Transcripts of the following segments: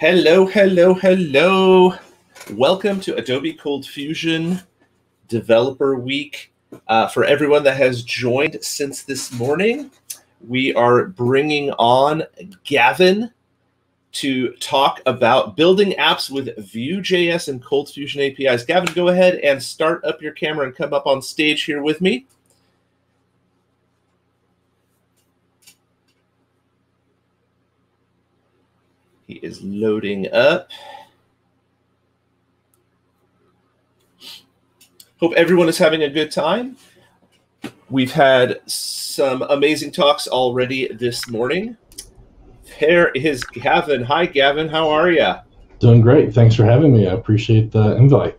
Hello, hello, hello. Welcome to Adobe Cold Fusion Developer Week. Uh, for everyone that has joined since this morning, we are bringing on Gavin to talk about building apps with Vue.js and Cold Fusion APIs. Gavin, go ahead and start up your camera and come up on stage here with me. He is loading up. Hope everyone is having a good time. We've had some amazing talks already this morning. There is Gavin. Hi, Gavin. How are you? Doing great. Thanks for having me. I appreciate the invite.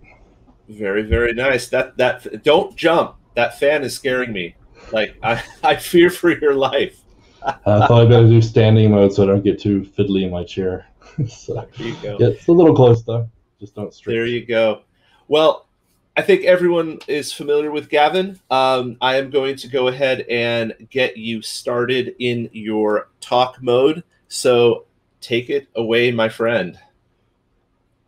Very, very nice. That that don't jump. That fan is scaring me. Like I, I fear for your life. I thought I better do standing mode so I don't get too fiddly in my chair. so, there you go. Yeah, it's a little close though. Just don't stretch. There you go. Well, I think everyone is familiar with Gavin. Um, I am going to go ahead and get you started in your talk mode. So take it away, my friend.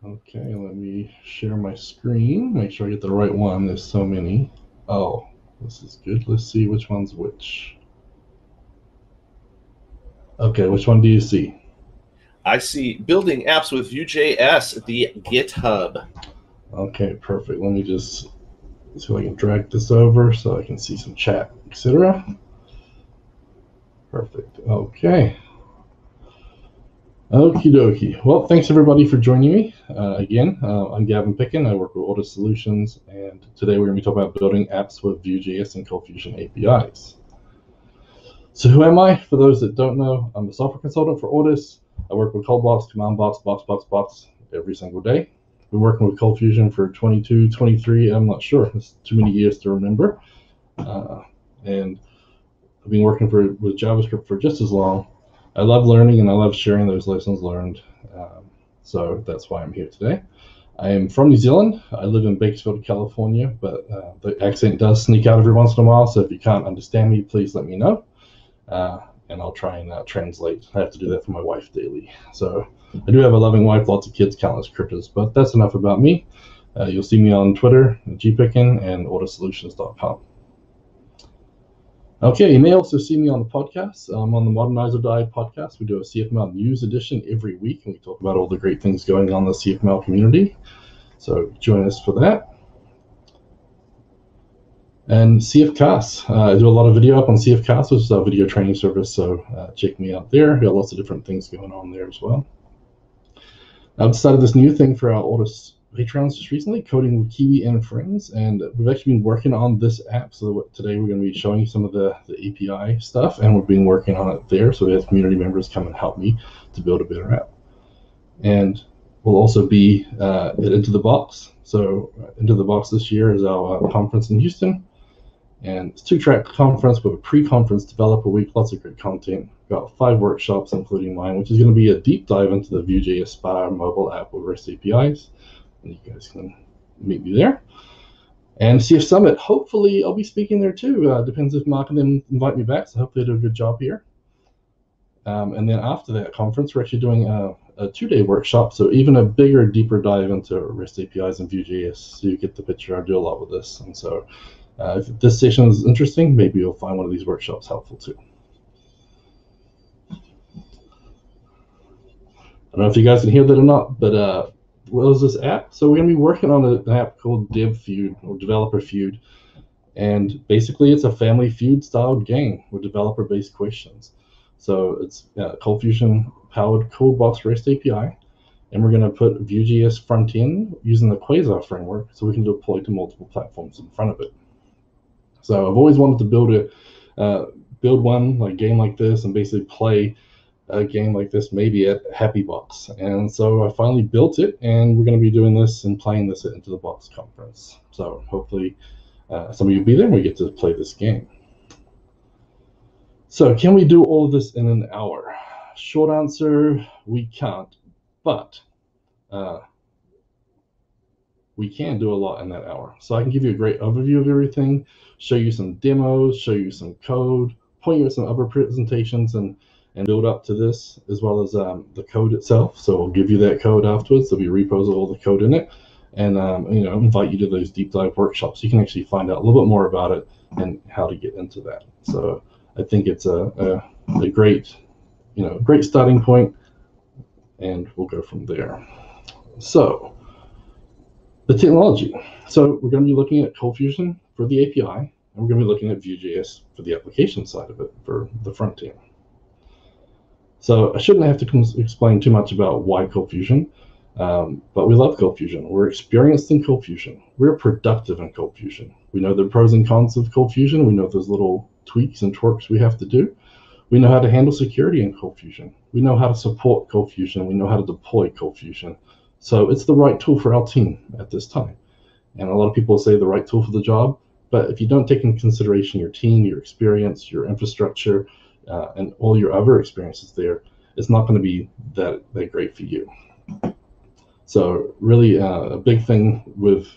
Okay, let me share my screen. Make sure I get the right one. There's so many. Oh, this is good. Let's see which one's which. Okay, which one do you see? I see building apps with Vue.js, the GitHub. Okay, perfect. Let me just see if I can drag this over so I can see some chat, etc. Perfect. Okay. Okie dokie. Well, thanks everybody for joining me. Uh, again, uh, I'm Gavin Pickin. I work with Ortus Solutions, and today we're going to be talking about building apps with Vue.js and Cold Fusion APIs. So who am I? For those that don't know, I'm a software consultant for Ortus. I work with ColdBox, CommandBox, BoxBox, Box every single day. Been working with Cold Fusion for 22, 23, I'm not sure. It's too many years to remember. Uh, and I've been working for with JavaScript for just as long. I love learning and I love sharing those lessons learned. Um, so that's why I'm here today. I am from New Zealand. I live in Bakersfield, California, but uh, the accent does sneak out every once in a while. So if you can't understand me, please let me know. Uh, and I'll try and uh, translate. I have to do that for my wife daily. So I do have a loving wife, lots of kids, countless cryptos, but that's enough about me. Uh, you'll see me on Twitter, gpickin, and ortussolutions.com. Okay, you may also see me on the podcast. I'm on the Modernize or Die podcast. We do a CFML news edition every week, and we talk about all the great things going on in the CFML community. So join us for that. And CFCast, uh, I do a lot of video up on CFCast, which is our video training service. So uh, check me out there. We got lots of different things going on there as well. I've started this new thing for our Ortus Patreons just recently, coding with Kiwi and friends, and we've actually been working on this app. So today we're going to be showing you some of the, the API stuff, and we've been working on it there. So we have community members come and help me to build a better app. And we'll also be uh, Into the Box. So uh, Into the Box this year is our uh, conference in Houston. And it's two-track conference with a pre-conference developer week, lots of great content. Got five workshops, including mine, which is going to be a deep dive into the Vue.js Spire mobile app with REST APIs. And you guys can meet me there. And CF Summit, hopefully I'll be speaking there too. Uh, depends if Mark and them invite me back, so hopefully they do a good job here. Um, and then after that conference, we're actually doing a, a two-day workshop, so even a bigger, deeper dive into REST APIs and Vue.js. So you get the picture. I do a lot with this, and so uh, if this session is interesting, maybe you'll find one of these workshops helpful too. I don't know if you guys can hear that or not, but uh, what is this app? So we're going to be working on an app called Dev Feud or Developer Feud. And basically, it's a family feud styled game with developer based questions. So it's uh, Cold Fusion powered ColdBox REST API. And we're going to put Vue.js front end using the Quasar framework so we can deploy to multiple platforms in front of it. So I've always wanted to build a uh, build one like game like this and basically play a game like this maybe at Happy Box. And so I finally built it, and we're going to be doing this and playing this at Into the Box conference. So hopefully uh, some of you will be there and we get to play this game. So can we do all of this in an hour? Short answer, we can't, but uh, we can do a lot in that hour. So I can give you a great overview of everything, show you some demos, show you some code, point you at some other presentations, and and build up to this, as well as um, the code itself. So we'll give you that code afterwards. There'll be repos of all the code in it, and um, you know invite you to those deep dive workshops. You can actually find out a little bit more about it and how to get into that. So I think it's a, a, a great, you know, great starting point, and we'll go from there. So the technology. So we're going to be looking at ColdFusion for the API, and we're going to be looking at Vue.js for the application side of it for the front end. So I shouldn't have to explain too much about why ColdFusion, um, but we love ColdFusion. We're experienced in ColdFusion. We're productive in ColdFusion. We know the pros and cons of ColdFusion. We know those little tweaks and twerks we have to do. We know how to handle security in ColdFusion. We know how to support ColdFusion. We know how to deploy ColdFusion. So it's the right tool for our team at this time. And a lot of people say the right tool for the job, but if you don't take into consideration your team, your experience, your infrastructure, uh, and all your other experiences there, it's not going to be that, that great for you. So really uh, a big thing with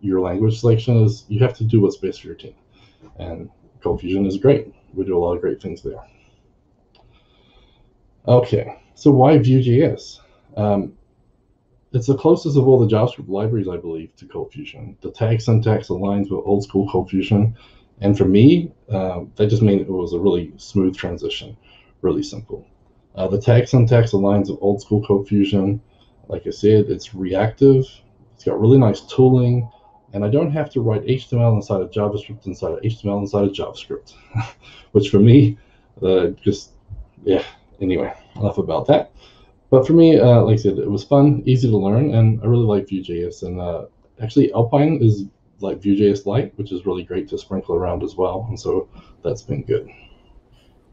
your language selection is you have to do what's best for your team. And ColdFusion is great. We do a lot of great things there. Okay, so why Vue.js? Um, it's the closest of all the JavaScript libraries, I believe, to ColdFusion. The tag syntax aligns with old school ColdFusion. And for me, uh, that just made it was a really smooth transition, really simple. Uh, the tag syntax aligns with old school ColdFusion. Like I said, it's reactive. It's got really nice tooling, and I don't have to write HTML inside of JavaScript inside of HTML inside of JavaScript, which for me, uh, just yeah. Anyway, enough about that. But for me, uh, like I said, it was fun, easy to learn, and I really like Vue.js. And uh, actually, Alpine is like Vue.js Lite, which is really great to sprinkle around as well. And so that's been good.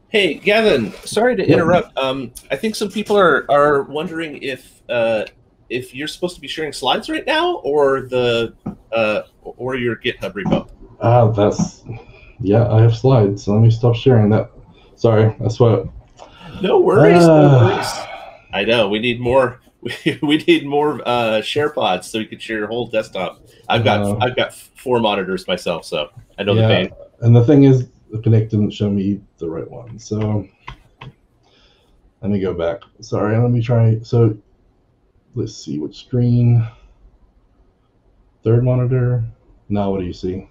Hey, Gavin, sorry to interrupt. Um, I think some people are, are wondering if uh, if you're supposed to be sharing slides right now or the uh, or your GitHub repo. Ah, uh, that's yeah, I have slides. So let me stop sharing that. Sorry, that's what. No worries. no ah. worries. I know we need more. We, we need more uh, share pods so you can share your whole desktop. I've got uh, I've got four monitors myself, so I know yeah, the pain. And the thing is, the Connect didn't show me the right one, so let me go back. Sorry, let me try. So let's see which screen. Third monitor. Now, what do you see?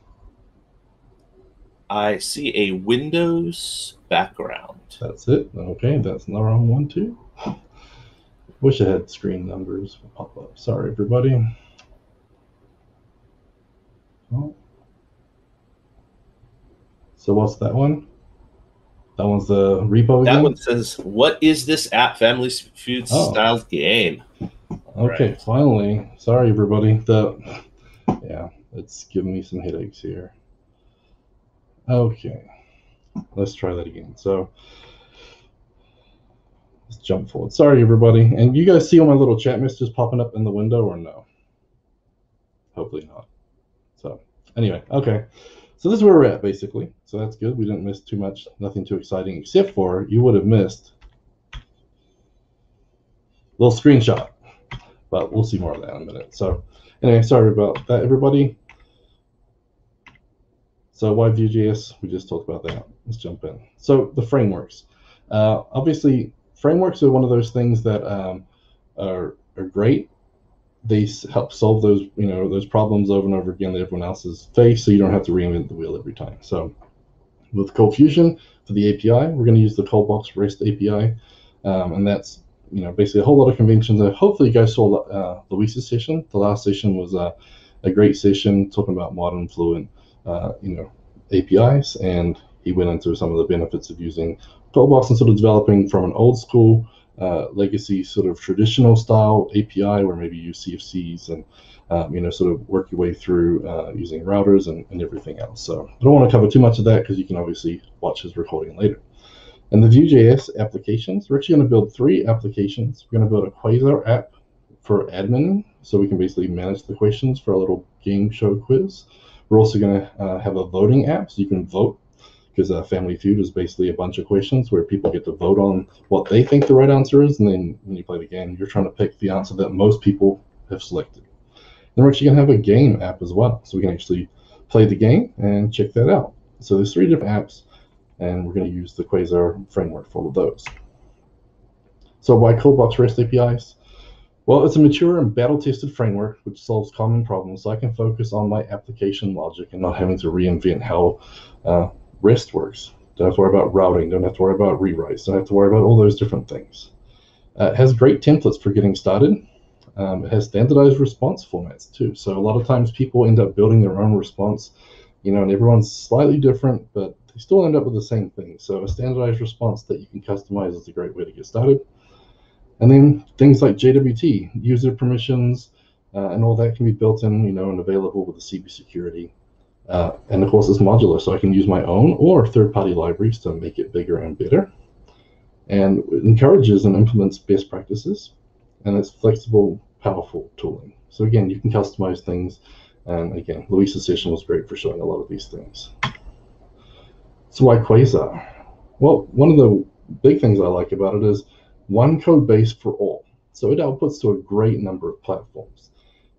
I see a Windows background. That's it. Okay, that's the wrong one too. Wish I had screen numbers pop up. Sorry, everybody. Oh. So what's that one? That one's the repo. That again? one says, "What is this app? Family Feud oh. style game?" Okay, right. finally. Sorry, everybody. The yeah, it's giving me some headaches here. Okay, let's try that again. So Let's jump forward. Sorry, everybody. And you guys see all my little chat messages popping up in the window or no? Hopefully not. So anyway, okay. So this is where we're at, basically. So that's good. We didn't miss too much, nothing too exciting, except for you would have missed a little screenshot. But we'll see more of that in a minute. So anyway, sorry about that, everybody. So why Vue.js? We just talked about that. Let's jump in. So the frameworks. Uh, obviously, frameworks are one of those things that um, are, are great. They help solve those, you know, those problems over and over again that everyone else has faced, so you don't have to reinvent the wheel every time. So with Cold Fusion for the API, we're going to use the ColdBox REST API, um, and that's you know basically a whole lot of conventions. Uh, hopefully, you guys saw uh, Luis's session. The last session was uh, a great session talking about modern fluent, uh, you know, APIs, and he went into some of the benefits of using And sort of developing from an old school uh, legacy sort of traditional style API where maybe you use CFCs and um, you know sort of work your way through uh, using routers and, and everything else. So I don't want to cover too much of that because you can obviously watch his recording later. And the Vue.js applications, we're actually going to build three applications. We're going to build a Quasar app for admin, so we can basically manage the questions for a little game show quiz. We're also going to uh, have a voting app, so you can vote because uh, Family Feud is basically a bunch of questions where people get to vote on what they think the right answer is, and then when you play the game, you're trying to pick the answer that most people have selected. Then we're actually gonna have a game app as well, so we can actually play the game and check that out. So there's three different apps, and we're gonna use the Quasar framework for all of those. So why ColdBox REST APIs? Well, it's a mature and battle-tested framework which solves common problems, so I can focus on my application logic and not having to reinvent how uh, REST works. Don't have to worry about routing, don't have to worry about rewrites, don't have to worry about all those different things. Uh, it has great templates for getting started. Um, it has standardized response formats too. So a lot of times people end up building their own response, you know, and everyone's slightly different, but they still end up with the same thing. So a standardized response that you can customize is a great way to get started. And then things like JWT, user permissions, uh, and all that can be built in, you know, and available with the CB security. Uh, and of course, it's modular, so I can use my own or third-party libraries to make it bigger and better. And it encourages and implements best practices, and it's flexible, powerful tooling. So again, you can customize things. And again, Luis's session was great for showing a lot of these things. So why Quasar? Well, one of the big things I like about it is one code base for all. So it outputs to a great number of platforms.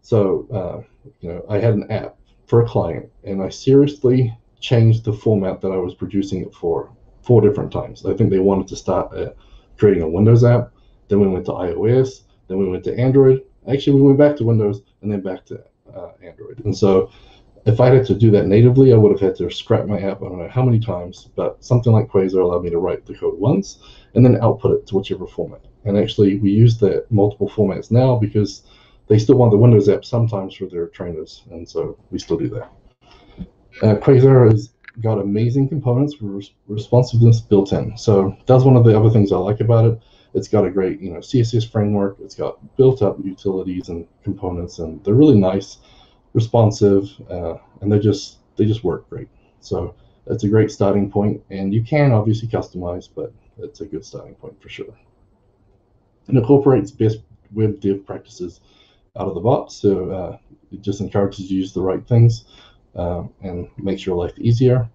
So, uh, you know, I had an app for a client and I seriously changed the format that I was producing it for four different times. I think they wanted to start uh, creating a Windows app. Then we went to iOS. Then we went to Android. Actually, we went back to Windows and then back to uh, Android. And so if I had to do that natively, I would have had to scrap my app. I don't know how many times, but something like Quasar allowed me to write the code once and then output it to whichever format. And actually, we use the multiple formats now because they still want the Windows app sometimes for their trainers, and so we still do that. Uh, Quasar has got amazing components for res responsiveness built in. So that's one of the other things I like about it. It's got a great, you know, CSS framework. It's got built-up utilities and components, and they're really nice responsive, uh, and they just they just work great. So that's a great starting point, and you can obviously customize, but it's a good starting point for sure. It incorporates best web dev practices out of the box, so uh, it just encourages you to use the right things uh, and makes your life easier.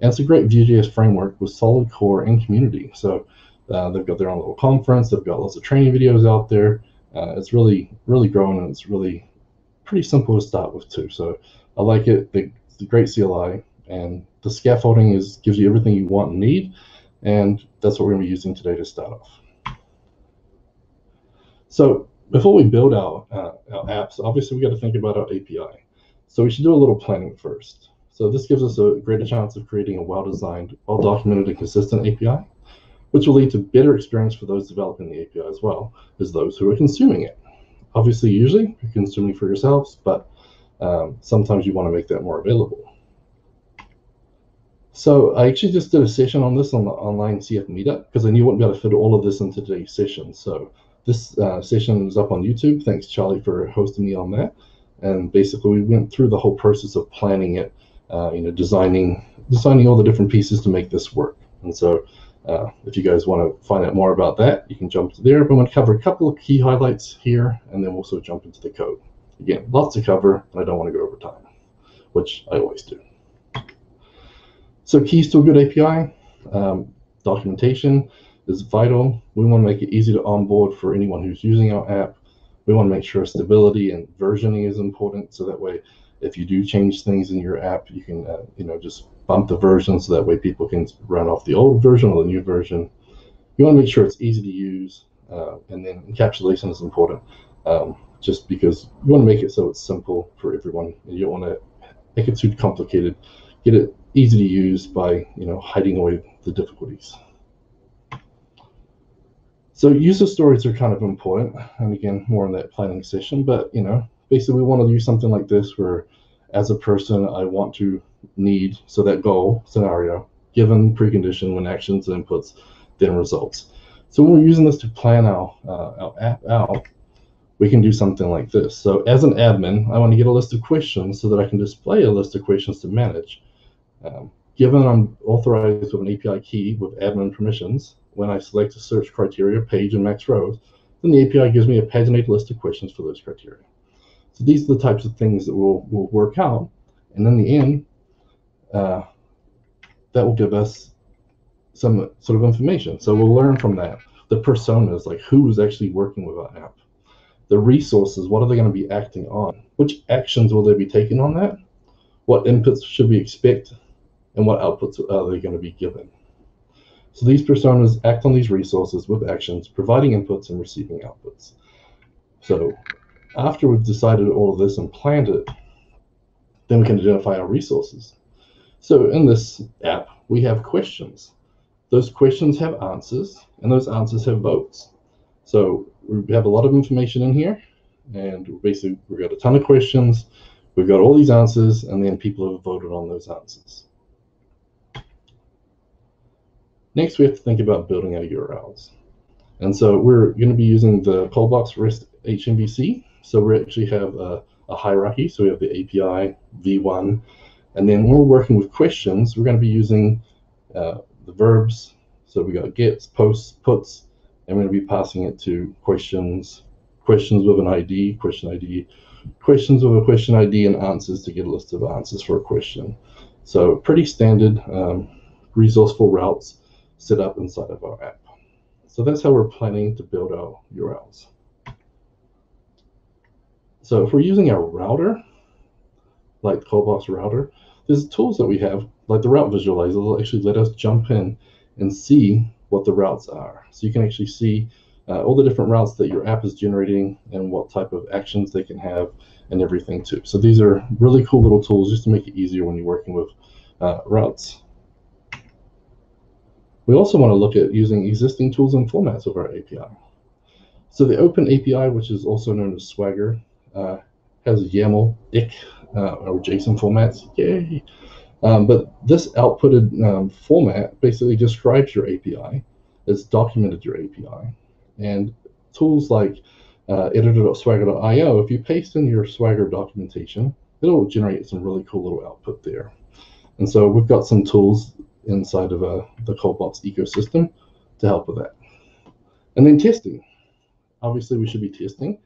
And it's a great Vue.js framework with solid core and community. So uh, they've got their own little conference. They've got lots of training videos out there. Uh, it's really, really growing, and it's really pretty simple to start with too. So I like it. The, the great CLI and the scaffolding is gives you everything you want and need, and that's what we're going to be using today to start off. So before we build our, uh, our apps, obviously we got to think about our API. So we should do a little planning first. So this gives us a greater chance of creating a well-designed, well-documented, and consistent API, which will lead to better experience for those developing the API as well as those who are consuming it. Obviously, usually you're consuming for yourselves, but um, sometimes you want to make that more available. So I actually just did a session on this on the online CF meetup because I knew I wouldn't be able to fit all of this into today's session. So this uh, session is up on YouTube. Thanks, Charlie, for hosting me on that. And basically, we went through the whole process of planning it, uh, you know, designing designing all the different pieces to make this work. And so uh, if you guys want to find out more about that, you can jump to there. But I'm going to cover a couple of key highlights here, and then we'll also jump into the code. Again, lots to cover, and I don't want to go over time, which I always do. So keys to a good API, um, documentation is vital. We want to make it easy to onboard for anyone who's using our app. We want to make sure stability and versioning is important, so that way, if you do change things in your app, you can, uh, you know, just bump the version so that way people can run off the old version or the new version. You want to make sure it's easy to use, uh, and then encapsulation is important, um, just because you want to make it so it's simple for everyone. You don't want to make it too complicated. Get it easy to use by you know hiding away the difficulties. So user stories are kind of important, and again, more in that planning session. But you know, basically, we want to use something like this where, as a person, I want to need, so that goal scenario, given precondition when actions and inputs, then results. So when we're using this to plan our, uh, our app out, we can do something like this. So as an admin, I want to get a list of questions so that I can display a list of questions to manage. Um, given I'm authorized with an API key with admin permissions, when I select a search criteria, page and max rows, then the API gives me a paginated list of questions for those criteria. So these are the types of things that will will work out. And in the end, uh, that will give us some sort of information. So we'll learn from that. The personas, like who is actually working with our app. The resources, what are they going to be acting on? Which actions will they be taking on that? What inputs should we expect? And what outputs are they going to be given? So these personas act on these resources with actions, providing inputs and receiving outputs. So after we've decided all of this and planned it, then we can identify our resources. So in this app, we have questions. Those questions have answers, and those answers have votes. So we have a lot of information in here, and basically we've got a ton of questions, we've got all these answers, and then people have voted on those answers. Next, we have to think about building our URLs. And so we're going to be using the ColdBox REST HMVC. So we actually have a, a hierarchy. So we have the API, V1, and then when we're working with questions, we're going to be using uh, the verbs. So we got gets, posts, puts, and we're going to be passing it to questions, questions with an ID, question ID, questions with a question ID, and answers to get a list of answers for a question. So pretty standard um, resourceful routes set up inside of our app. So that's how we're planning to build our URLs. So if we're using our router, like the ColdBox router, there's tools that we have, like the route visualizer, will actually let us jump in and see what the routes are. So you can actually see uh, all the different routes that your app is generating and what type of actions they can have and everything too. So these are really cool little tools just to make it easier when you're working with uh, routes. We also want to look at using existing tools and formats of our API. So the Open API, which is also known as Swagger, uh, has YAML, IC, uh, or JSON formats. Yay! Um, but this outputted um, format basically describes your API. It's documented your API. And tools like uh, editor.swagger.io, if you paste in your Swagger documentation, it'll generate some really cool little output there. And so we've got some tools inside of uh, the ColdBox ecosystem to help with that. And then testing. Obviously, we should be testing.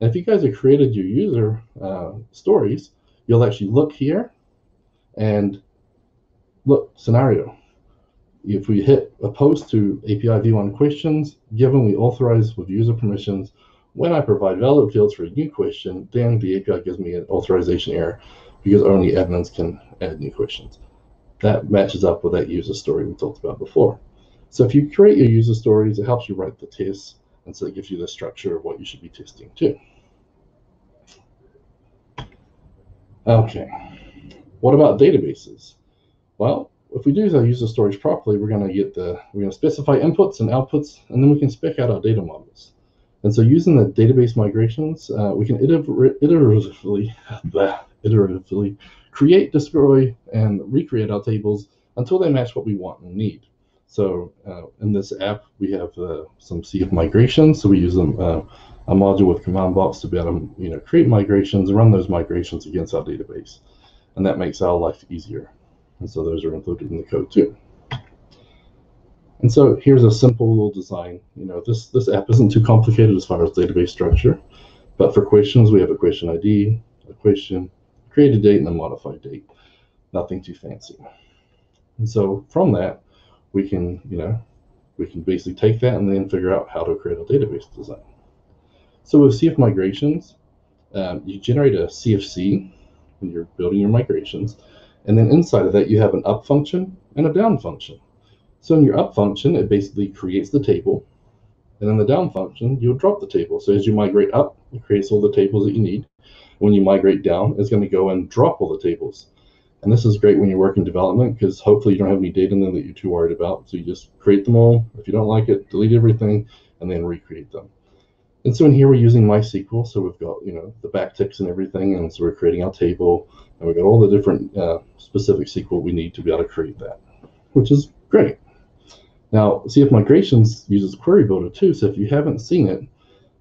And if you guys have created your user uh, stories, you'll actually look here and look, scenario. If we hit a post to API v1 questions, given we authorize with user permissions, when I provide valid fields for a new question, then the API gives me an authorization error because only admins can add new questions that matches up with that user story we talked about before. So if you create your user stories, it helps you write the tests, and so it gives you the structure of what you should be testing too. Okay, what about databases? Well, if we do our user stories properly, we're going to get the we're going to specify inputs and outputs, and then we can spec out our data models. And so using the database migrations, uh, we can iteratively, iteratively create, destroy, and recreate our tables until they match what we want and need. So uh, in this app, we have uh, some CF migrations. So we use them, uh, a module with command box to be able to you know, create migrations, run those migrations against our database. And that makes our life easier. And so those are included in the code too. And so here's a simple little design. You know, this, this app isn't too complicated as far as database structure, but for questions, we have a question ID, a question, create a date and a modified date. Nothing too fancy. And so from that, we can, you know, we can basically take that and then figure out how to create a database design. So with CF migrations, um, you generate a CFC when you're building your migrations, and then inside of that you have an up function and a down function. So in your up function, it basically creates the table, and in the down function, you'll drop the table. So as you migrate up, it creates all the tables that you need. When you migrate down, it's going to go and drop all the tables. And this is great when you work in development because hopefully you don't have any data in there that you're too worried about. So you just create them all. If you don't like it, delete everything and then recreate them. And so in here we're using MySQL. So we've got, you know, the backticks and everything. And so we're creating our table and we've got all the different uh, specific SQL we need to be able to create that, which is great. Now, CF Migrations uses Query Builder too. So if you haven't seen it,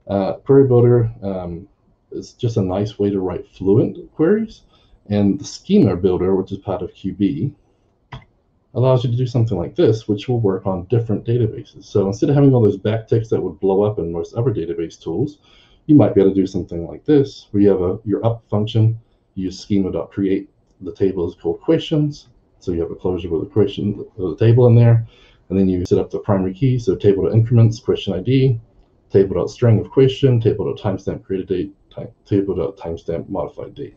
uh, Query Builder um, is just a nice way to write fluent queries. And the schema builder, which is part of QB, allows you to do something like this, which will work on different databases. So instead of having all those backticks that would blow up in most other database tools, you might be able to do something like this, where you have a your up function, you use schema.create, the table is called questions, so you have a closure with a question, with a table in there, and then you set up the primary key, so table.increments, question ID, table.string of question, table.timestamp created date, table.timestamp modified date.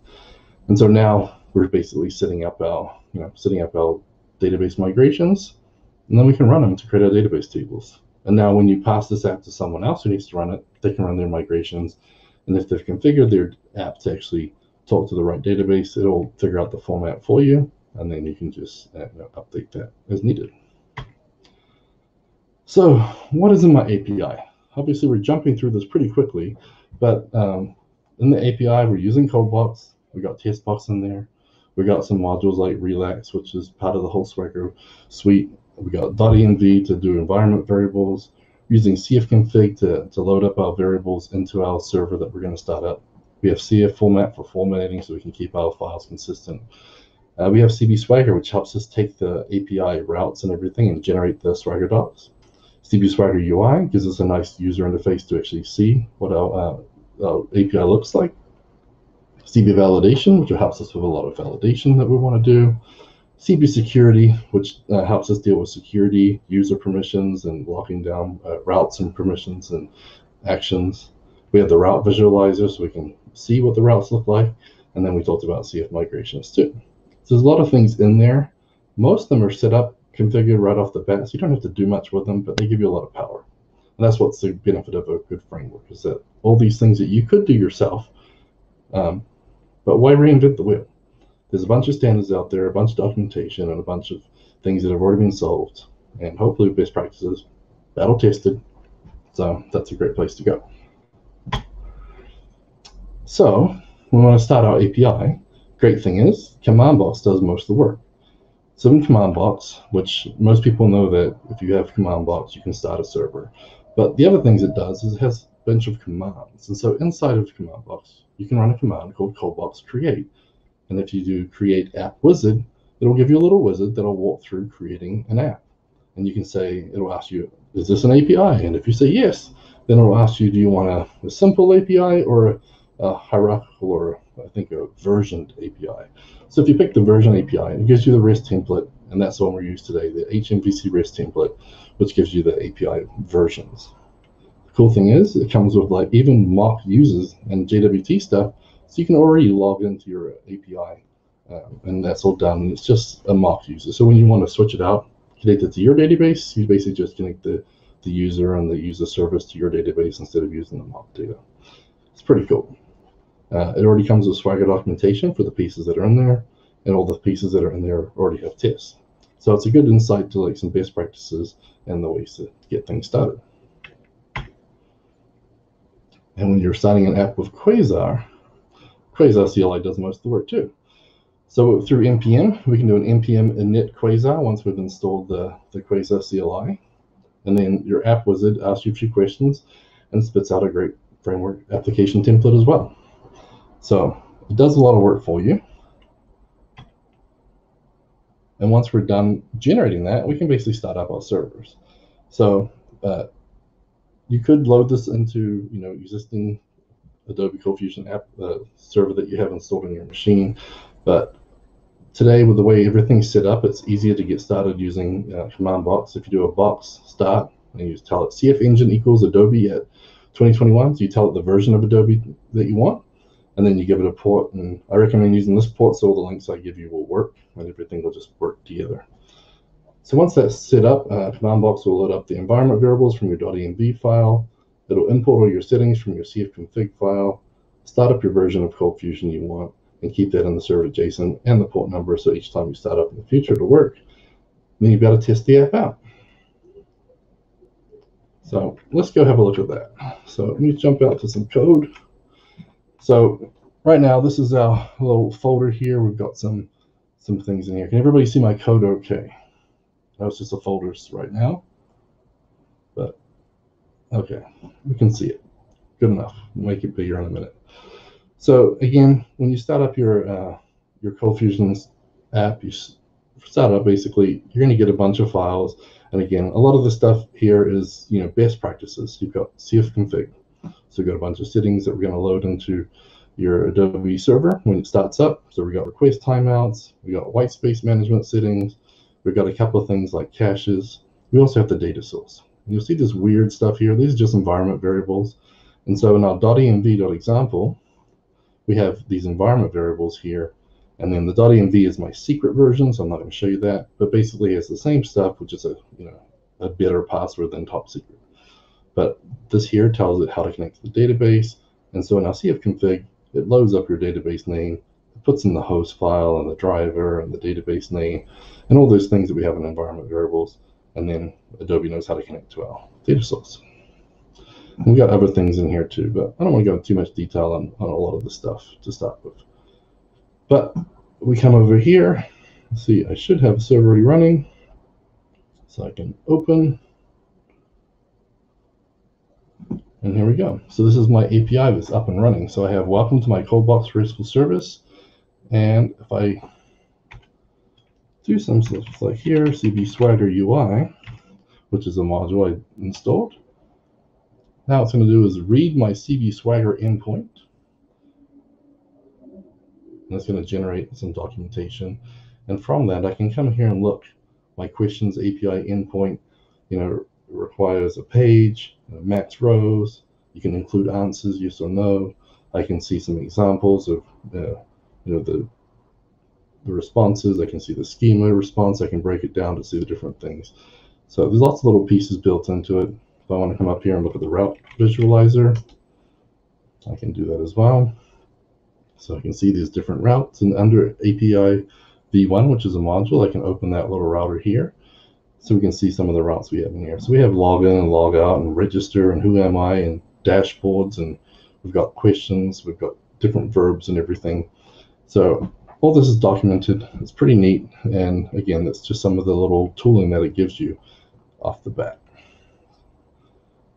And so now we're basically setting up our, you know, setting up our database migrations And then we can run them to create our database tables. And now when you pass this app to someone else who needs to run it, they can run their migrations. And if they've configured their app to actually talk to the right database, it'll figure out the format for you. And then you can just uh, update that as needed. So what is in my API? Obviously, we're jumping through this pretty quickly, but um, in the API, we're using ColdBox. We got TestBox in there. We got some modules like Relax, which is part of the whole Swagger suite. We got .env to do environment variables, using cfconfig to, to load up our variables into our server that we're going to start up. We have cf format for formatting so we can keep our files consistent. Uh, we have CB Swagger, which helps us take the API routes and everything and generate the Swagger docs. CB Swagger UI gives us a nice user interface to actually see what our, uh, our API looks like. CB validation, which helps us with a lot of validation that we want to do. CB security, which uh, helps us deal with security, user permissions, and locking down uh, routes and permissions and actions. We have the route visualizer, so we can see what the routes look like. And then we talked about CF migrations too. So there's a lot of things in there. Most of them are set up, configured right off the bat, so you don't have to do much with them, but they give you a lot of power. And that's what's the benefit of a good framework, is that all these things that you could do yourself, um, but why reinvent the wheel? There's a bunch of standards out there, a bunch of documentation, and a bunch of things that have already been solved, and hopefully best practices, battle tested. So that's a great place to go. So we want to start our API. Great thing is, Command Box does most of the work. So in Command Box, which most people know that if you have Command Box, you can start a server. But the other things it does is it has a bunch of commands. And so inside of the Command Box, you can run a command called ColdBox create. And if you do create app wizard, it'll give you a little wizard that'll walk through creating an app. And you can say, it'll ask you, is this an API? And if you say yes, then it'll ask you, do you want a, a simple API or a, a hierarchical or I think a versioned API? So if you pick the version API, it gives you the REST template, and that's the one we use today, the HMVC REST template, which gives you the API versions. The cool thing is it comes with like even mock users and JWT stuff so you can already log into your API, um, and that's all done. And it's just a mock user. So when you want to switch it out, connect it to your database, you basically just connect the, the user and the user service to your database instead of using the mock data. It's pretty cool. Uh, it already comes with Swagger documentation for the pieces that are in there, and all the pieces that are in there already have tests. So it's a good insight to like some best practices and the ways to get things started. And when you're starting an app with Quasar, Quasar CLI does most of the work too. So through npm, we can do an npm init Quasar once we've installed the, the Quasar CLI. And then your app wizard asks you a few questions and spits out a great framework application template as well. So it does a lot of work for you. And once we're done generating that, we can basically start up our servers. So uh, you could load this into you know existing Adobe ColdFusion app uh, server that you have installed on your machine. But today, with the way everything's set up, it's easier to get started using uh, Command Box. If you do a box start and you tell it CF Engine equals Adobe at 2021, so you tell it the version of Adobe that you want, and then you give it a port. And I recommend using this port so all the links I give you will work, and everything will just work together. So once that's set up, uh, Command Box will load up the environment variables from your .env file, It'll import all your settings from your cfconfig file, start up your version of ColdFusion you want, and keep that in the server JSON and the port number so each time you start up in the future it'll work. Then you've got to test the app out. So let's go have a look at that. So let me jump out to some code. So right now, this is our little folder here. We've got some some things in here. Can everybody see my code okay? That was just the folders right now. But Okay, we can see it. Good enough. make it bigger in a minute. So again, when you start up your uh, your ColdFusion app, you start up basically, you're going to get a bunch of files. And again, a lot of the stuff here is you know best practices. You've got cfconfig. So we've got a bunch of settings that we're going to load into your Adobe server when it starts up. So we got request timeouts, we got white space management settings, we've got a couple of things like caches. We also have the data source. And you'll see this weird stuff here. These are just environment variables. And so in our .env.example, we have these environment variables here. And then the .env is my secret version, so I'm not going to show you that. But basically, it's the same stuff, which is a you know a better password than top secret. But this here tells it how to connect to the database. And so in our cfconfig, it loads up your database name, it puts in the host file and the driver and the database name and all those things that we have in environment variables. And then Adobe knows how to connect to our data source. And we got other things in here too, but I don't want to go into too much detail on, on a lot of the stuff to start with. But we come over here. See, I should have a server already running. So I can open. And here we go. So this is my API that's up and running. So I have welcome to my ColdBox RESTful service. And if I do some stuff like here, CB Swagger UI, which is a module I installed. Now it's going to do is read my CB Swagger endpoint. And going to generate some documentation. And from that, I can come here and look. My questions API endpoint, you know, requires a page, max rows. You can include answers, yes or no. I can see some examples of, uh, you know, the the responses. I can see the schema response. I can break it down to see the different things. So there's lots of little pieces built into it. If I want to come up here and look at the route visualizer, I can do that as well. So I can see these different routes and under API v1, which is a module, I can open that little router here. So we can see some of the routes we have in here. So we have log in and log out and register and who am I and dashboards and we've got questions, we've got different verbs and everything. So all this is documented. It's pretty neat. And again, that's just some of the little tooling that it gives you off the bat.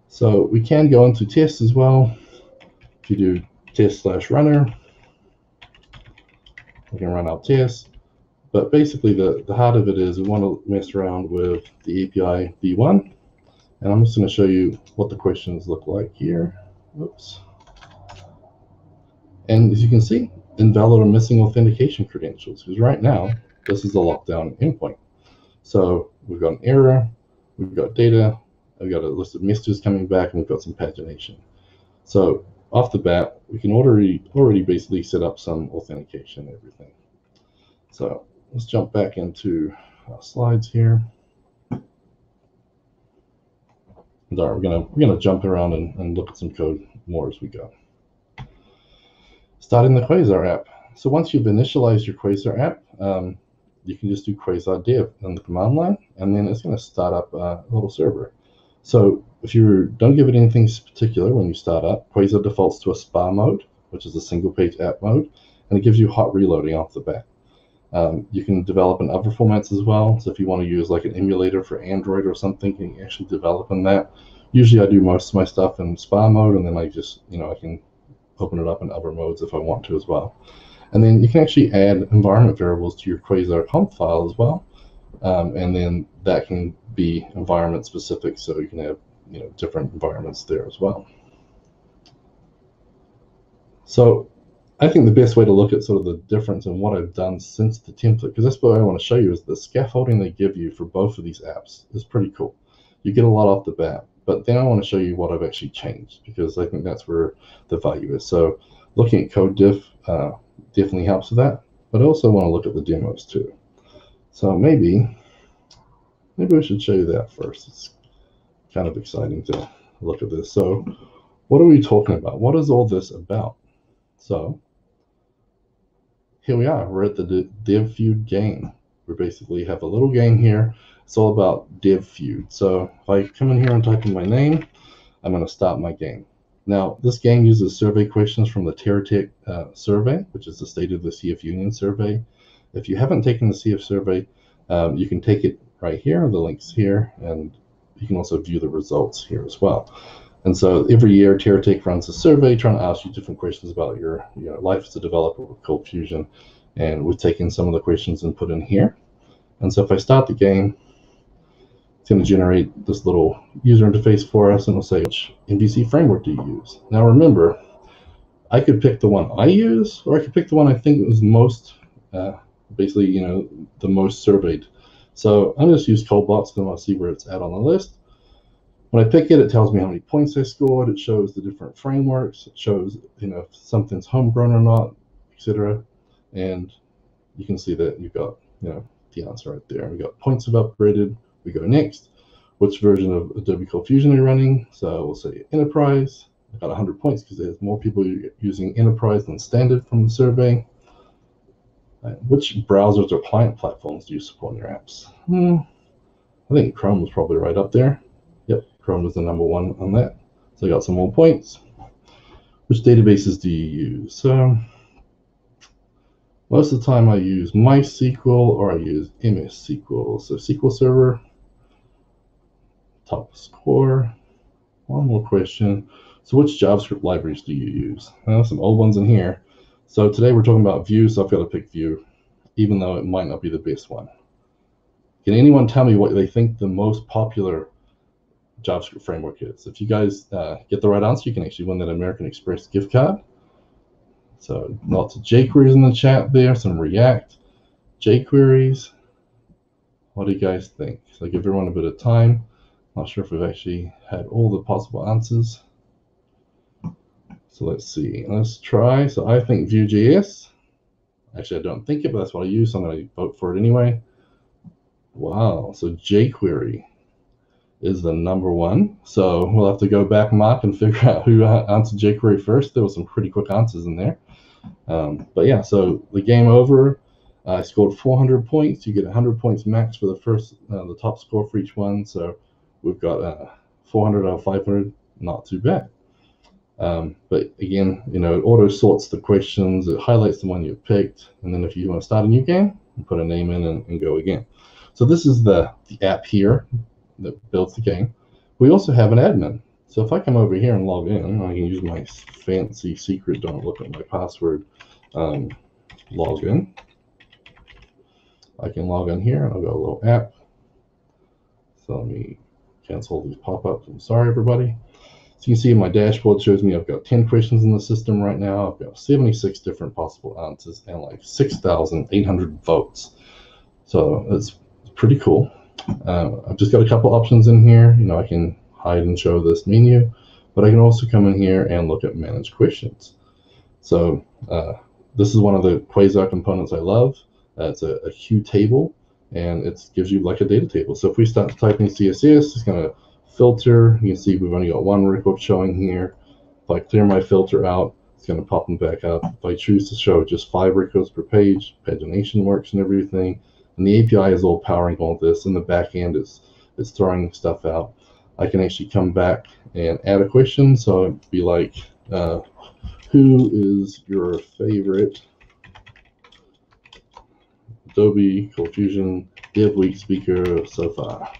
So we can go into tests as well. If you do test slash runner, we can run our tests. But basically, the, the heart of it is we want to mess around with the API v1. And I'm just going to show you what the questions look like here. Oops. And as you can see, invalid or missing authentication credentials because right now this is a lockdown endpoint. So we've got an error, we've got data, I've got a list of messages coming back, and we've got some pagination. So off the bat, we can already already basically set up some authentication and everything. So let's jump back into slides here. All right, we're gonna we're gonna jump around and, and look at some code more as we go starting the Quasar app. So once you've initialized your Quasar app, um, you can just do Quasar dev on the command line, and then it's going to start up a little server. So if you don't give it anything particular when you start up, Quasar defaults to a SPA mode, which is a single page app mode, and it gives you hot reloading off the bat. Um, you can develop in other formats as well. So if you want to use like an emulator for Android or something, you can actually develop in that. Usually I do most of my stuff in SPA mode, and then I just, you know, I can open it up in other modes if I want to as well. And then you can actually add environment variables to your Quasar conf file as well. Um, and then that can be environment specific, so you can have you know different environments there as well. So I think the best way to look at sort of the difference in what I've done since the template, because that's what I want to show you, is the scaffolding they give you for both of these apps is pretty cool. You get a lot off the bat. But then I want to show you what I've actually changed because I think that's where the value is. So looking at code diff uh, definitely helps with that. But I also want to look at the demos too. So maybe, maybe we should show you that first. It's kind of exciting to look at this. So what are we talking about? What is all this about? So here we are. We're at the Dev Feud game. We basically have a little game here it's all about Dev Feud. So if I come in here and type in my name, I'm going to start my game. Now, this game uses survey questions from the TeraTech uh, survey, which is the State of the CF Union survey. If you haven't taken the CF survey, um, you can take it right here, the link's here, and you can also view the results here as well. And so every year, TeraTech runs a survey trying to ask you different questions about your, your life as a developer with Cold Fusion. And we've taken some of the questions and put in here. And so if I start the game, it's going to generate this little user interface for us and it'll say which MVC framework do you use. Now remember, I could pick the one I use or I could pick the one I think was most, uh, basically, you know, the most surveyed. So I'm just use ColdBox and I'll see where it's at on the list. When I pick it, it tells me how many points I scored. It shows the different frameworks. It shows, you know, if something's homegrown or not, etc. And you can see that you've got, you know, the answer right there. We got points have upgraded. We go next. Which version of Adobe Cold Fusion are you running? So we'll say Enterprise. I got 100 points because there's more people using Enterprise than Standard from the survey. Uh, which browsers or client platforms do you support in your apps? Hmm. I think Chrome was probably right up there. Chrome was the number one on that. So I got some more points. Which databases do you use? So most of the time I use MySQL or I use MS SQL. So SQL Server, top score. One more question. So which JavaScript libraries do you use? Have some old ones in here. So today we're talking about Vue, so I've got to pick Vue, even though it might not be the best one. Can anyone tell me what they think the most popular JavaScript framework is? If you guys uh, get the right answer, you can actually win that American Express gift card. So lots of jQueries in the chat there, some React, jQueries. What do you guys think? So give everyone a bit of time. Not sure if we've actually had all the possible answers. So let's see. Let's try. So I think Vue.js. Actually, I don't think it, but that's what I use, so I'm going to vote for it anyway. Wow. So jQuery is the number one. So we'll have to go back, Mark, and figure out who answered jQuery first. There was some pretty quick answers in there. Um, but yeah, so the game over. I scored 400 points. You get 100 points max for the first, uh, the top score for each one. So we've got uh, 400 out of 500. Not too bad. Um, but again, you know, it auto sorts the questions. It highlights the one you picked, and then if you want to start a new game, you put a name in and, and go again. So this is the, the app here that builds the game. We also have an admin. So if I come over here and log in, I can use my fancy secret, don't look at my password, um, log in. I can log in here I'll go a little app. So let me cancel these pop-ups. I'm sorry, everybody. So you can see my dashboard shows me I've got 10 questions in the system right now. I've got 76 different possible answers and like 6,800 votes. So it's pretty cool. Uh, I've just got a couple options in here. You know, I can hide and show this menu, but I can also come in here and look at manage questions. So uh, this is one of the Quasar components I love. Uh, it's a, a Q table, and it gives you like a data table. So if we start typing CSS, it's going to filter. You can see we've only got one record showing here. If I clear my filter out, it's going to pop them back up. If I choose to show just five records per page, pagination works and everything. And the API is all powering all this, and the back end is, is throwing stuff out. I can actually come back and add a question. So it'd be like, uh, who is your favorite Adobe ColdFusion Dev Week speaker so far?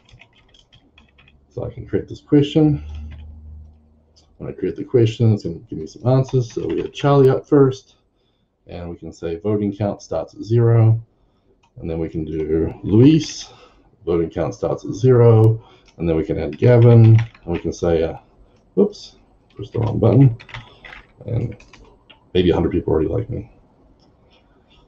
So I can create this question. When I create the question, it's going to give me some answers. So we had Charlie up first, and we can say voting count starts at zero. And then we can do Luis, voting count starts at zero. And then we can add Gavin, and we can say, uh, whoops, push the wrong button. And maybe 100 people already like me.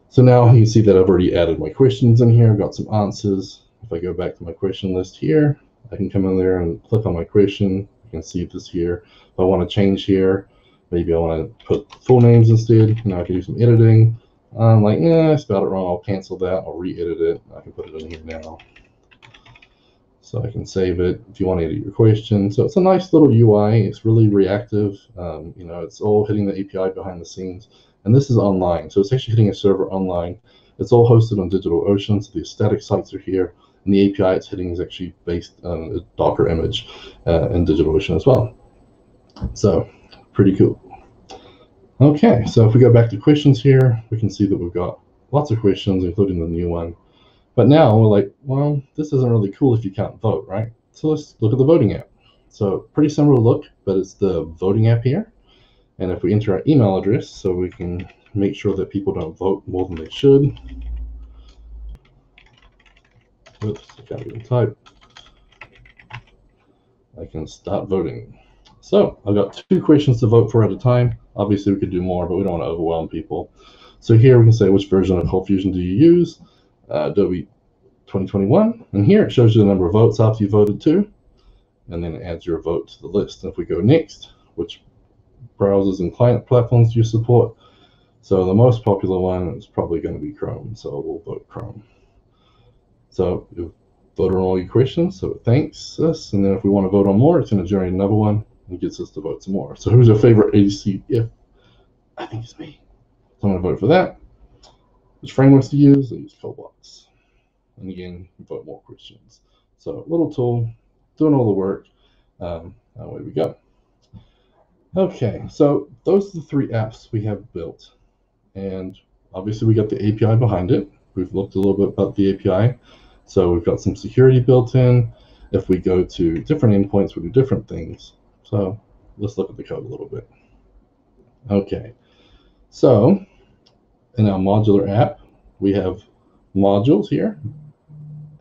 So now you can see that I've already added my questions in here. I've got some answers. If I go back to my question list here, I can come in there and click on my question. You can see this here. If I want to change here, maybe I want to put full names instead. Now I can do some editing. I'm like, yeah, I spelled it wrong. I'll cancel that. I'll re-edit it. I can put it in here now. So I can save it if you want to edit your question. So it's a nice little UI. It's really reactive. Um, you know, it's all hitting the API behind the scenes. And this is online. So it's actually hitting a server online. It's all hosted on DigitalOcean. So the static sites are here. And the API it's hitting is actually based on a Docker image uh, in DigitalOcean as well. So pretty cool. Okay, so if we go back to questions here, we can see that we've got lots of questions, including the new one. But now we're like, well, this isn't really cool if you can't vote, right? So let's look at the voting app. So pretty similar look, but it's the voting app here. And if we enter our email address, so we can make sure that people don't vote more than they should. Oops, I can't even type. I can start voting. So I've got two questions to vote for at a time. Obviously, we could do more, but we don't want to overwhelm people. So here we can say which version of ColdFusion do you use? Uh, Adobe 2021. And here it shows you the number of votes after you voted to, and then it adds your vote to the list. And if we go next, which browsers and client platforms do you support? So the most popular one is probably going to be Chrome. So we'll vote Chrome. So you've voted on all your questions. So it thanks us. And then if we want to vote on more, it's going to generate another one and gets us to vote some more. So who's your favorite ADC if? I think it's me. So I'm going to vote for that. Which frameworks to use? I use ColdBox. And again, vote more questions. So little tool, doing all the work. Um, away we go. Okay, so those are the three apps we have built. And obviously we got the API behind it. We've looked a little bit about the API. So we've got some security built in. If we go to different endpoints, we do different things. So let's look at the code a little bit. Okay, so in our modular app, we have modules here.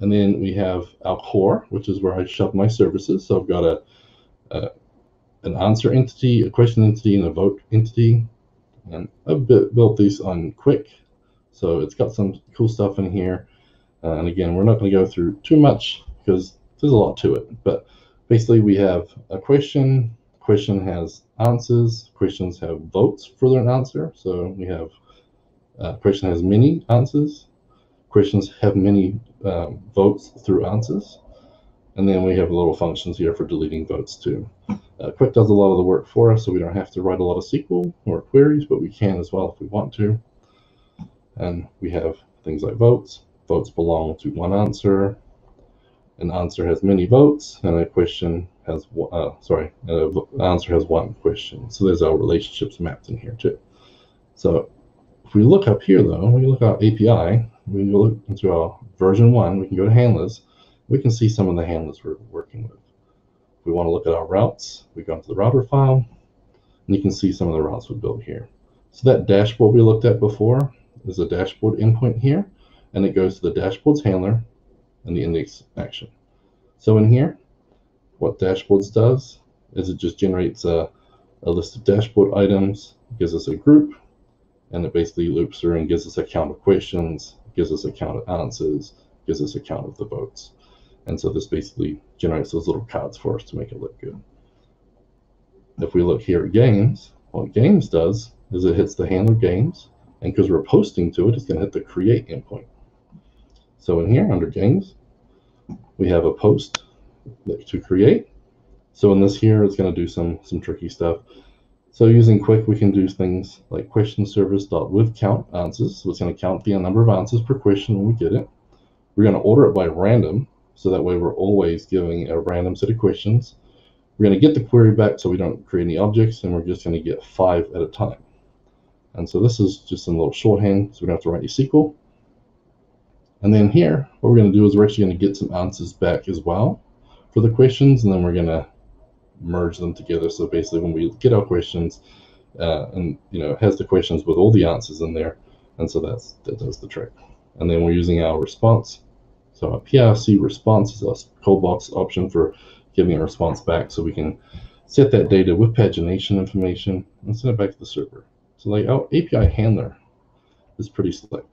And then we have our core, which is where I shove my services. So I've got a, a an answer entity, a question entity, and a vote entity. And I've built these on Quick. So it's got some cool stuff in here. Uh, and again, we're not going to go through too much because there's a lot to it. But basically, we have a question. Question has answers. Questions have votes for their answer. So we have uh, question has many answers. Questions have many um, votes through answers. And then we have little functions here for deleting votes too. Uh, Quick does a lot of the work for us, so we don't have to write a lot of SQL or queries, but we can as well if we want to. And we have things like votes. Votes belong to one answer. An answer has many votes, and a question has uh, sorry, an answer has one question. So there's our relationships mapped in here too. So if we look up here though, we look at our API, we look into our version one, we can go to handlers, we can see some of the handlers we're working with. If we want to look at our routes, we go into the router file, and you can see some of the routes we built here. So that dashboard we looked at before is a dashboard endpoint here, and it goes to the dashboards handler and the index action. So in here, what dashboards does is it just generates a, a list of dashboard items, gives us a group, and it basically loops through and gives us a count of questions, gives us a count of answers, gives us a count of the votes. And so this basically generates those little cards for us to make it look good. If we look here at games, what games does is it hits the handler games, and because we're posting to it, it's going to hit the create endpoint. So in here under games, we have a post to create. So in this here, it's going to do some some tricky stuff. So using Quick, we can do things like question service dot with count answers. So it's going to count the number of answers per question when we get it. We're going to order it by random. So that way we're always giving a random set of questions. We're going to get the query back so we don't create any objects, and we're just going to get five at a time. And so this is just some little shorthand, so we don't have to write any SQL. And then here, what we're going to do is we're actually going to get some answers back as well for the questions, and then we're going to merge them together. So basically, when we get our questions, uh, and you know, has the questions with all the answers in there, and so that's that does the trick. And then we're using our response so a PIC response is a ColdBox option for giving a response back so we can set that data with pagination information and send it back to the server. So like our API handler is pretty slick.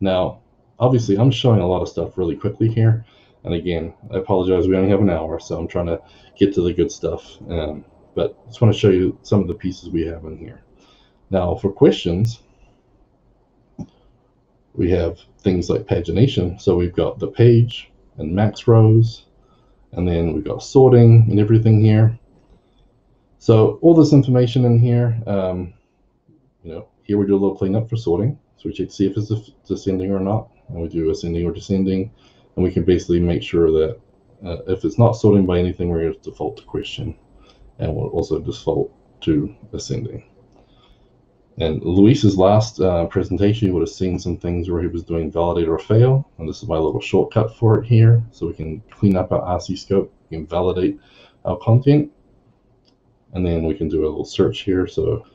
Now, obviously I'm showing a lot of stuff really quickly here. And again, I apologize, we only have an hour, so I'm trying to get to the good stuff. Um, but just want to show you some of the pieces we have in here. Now for questions, we have things like pagination. So we've got the page and max rows, and then we've got sorting and everything here. So all this information in here, um, you know, here we do a little cleanup for sorting. So we check see if it's descending or not, and we do ascending or descending, and we can basically make sure that uh, if it's not sorting by anything, we're going to default to question, and we'll also default to ascending. And Luis's last uh, presentation, you would have seen some things where he was doing validate or fail. And this is my little shortcut for it here. So we can clean up our RC scope, we can validate our content. And then we can do a little search here. So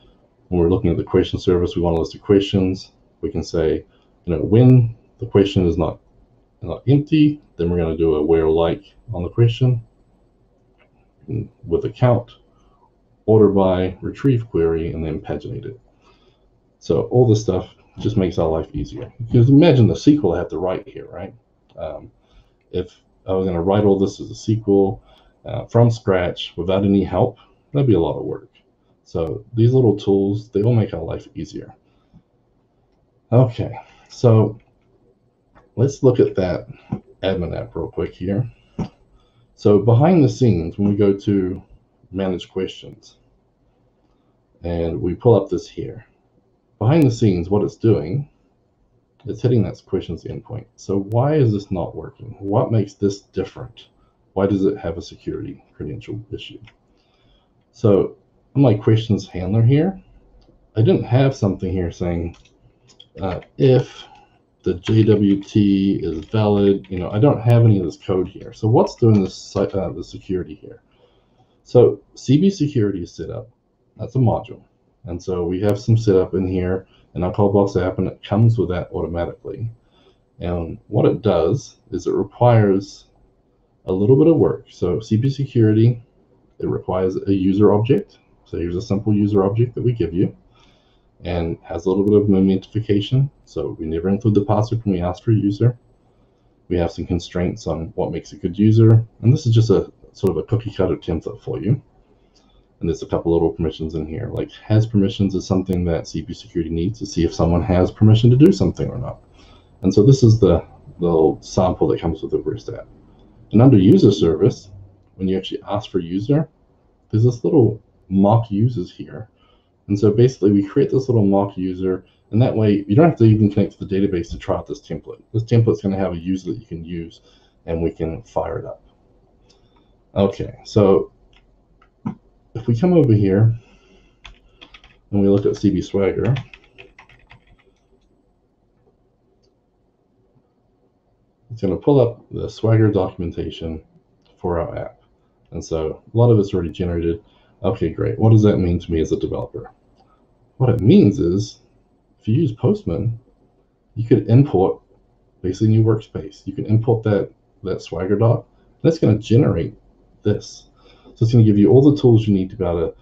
when we're looking at the question service, we want a list of questions. We can say, you know, when the question is not, not empty, then we're going to do a where like on the question with a count, order by, retrieve query, and then paginate it. So all this stuff just makes our life easier. Because imagine the SQL I have to write here, right? Um, if I was going to write all this as a SQL uh, from scratch without any help, that'd be a lot of work. So these little tools, they all make our life easier. Okay, so let's look at that admin app real quick here. So behind the scenes, when we go to manage questions and we pull up this here, behind the scenes, what it's doing it's hitting that questions endpoint. So why is this not working? What makes this different? Why does it have a security credential issue? So my questions handler here, I didn't have something here saying uh, if the JWT is valid, you know, I don't have any of this code here. So what's doing this, uh, the security here? So CB security is set up. That's a module. And so we have some setup in here in our ColdBox app, and it comes with that automatically. And what it does is it requires a little bit of work. So CB security, it requires a user object. So here's a simple user object that we give you and has a little bit of mementification. So we never include the password when we ask for a user. We have some constraints on what makes a good user. And this is just a sort of a cookie cutter template for you. And there's a couple little permissions in here. Like has permissions is something that CB security needs to see if someone has permission to do something or not. And so this is the little sample that comes with the REST app. And under user service, when you actually ask for user, there's this little mock users here and so basically we create this little mock user and that way you don't have to even connect to the database to try out this template. This template is going to have a user that you can use and we can fire it up. Okay, so if we come over here and we look at CB Swagger, it's going to pull up the Swagger documentation for our app. And so a lot of it's already generated. Okay, great. What does that mean to me as a developer? What it means is if you use Postman, you could import basically new workspace. You can import that, that Swagger doc, that's going to generate this. So it's going to give you all the tools you need to be able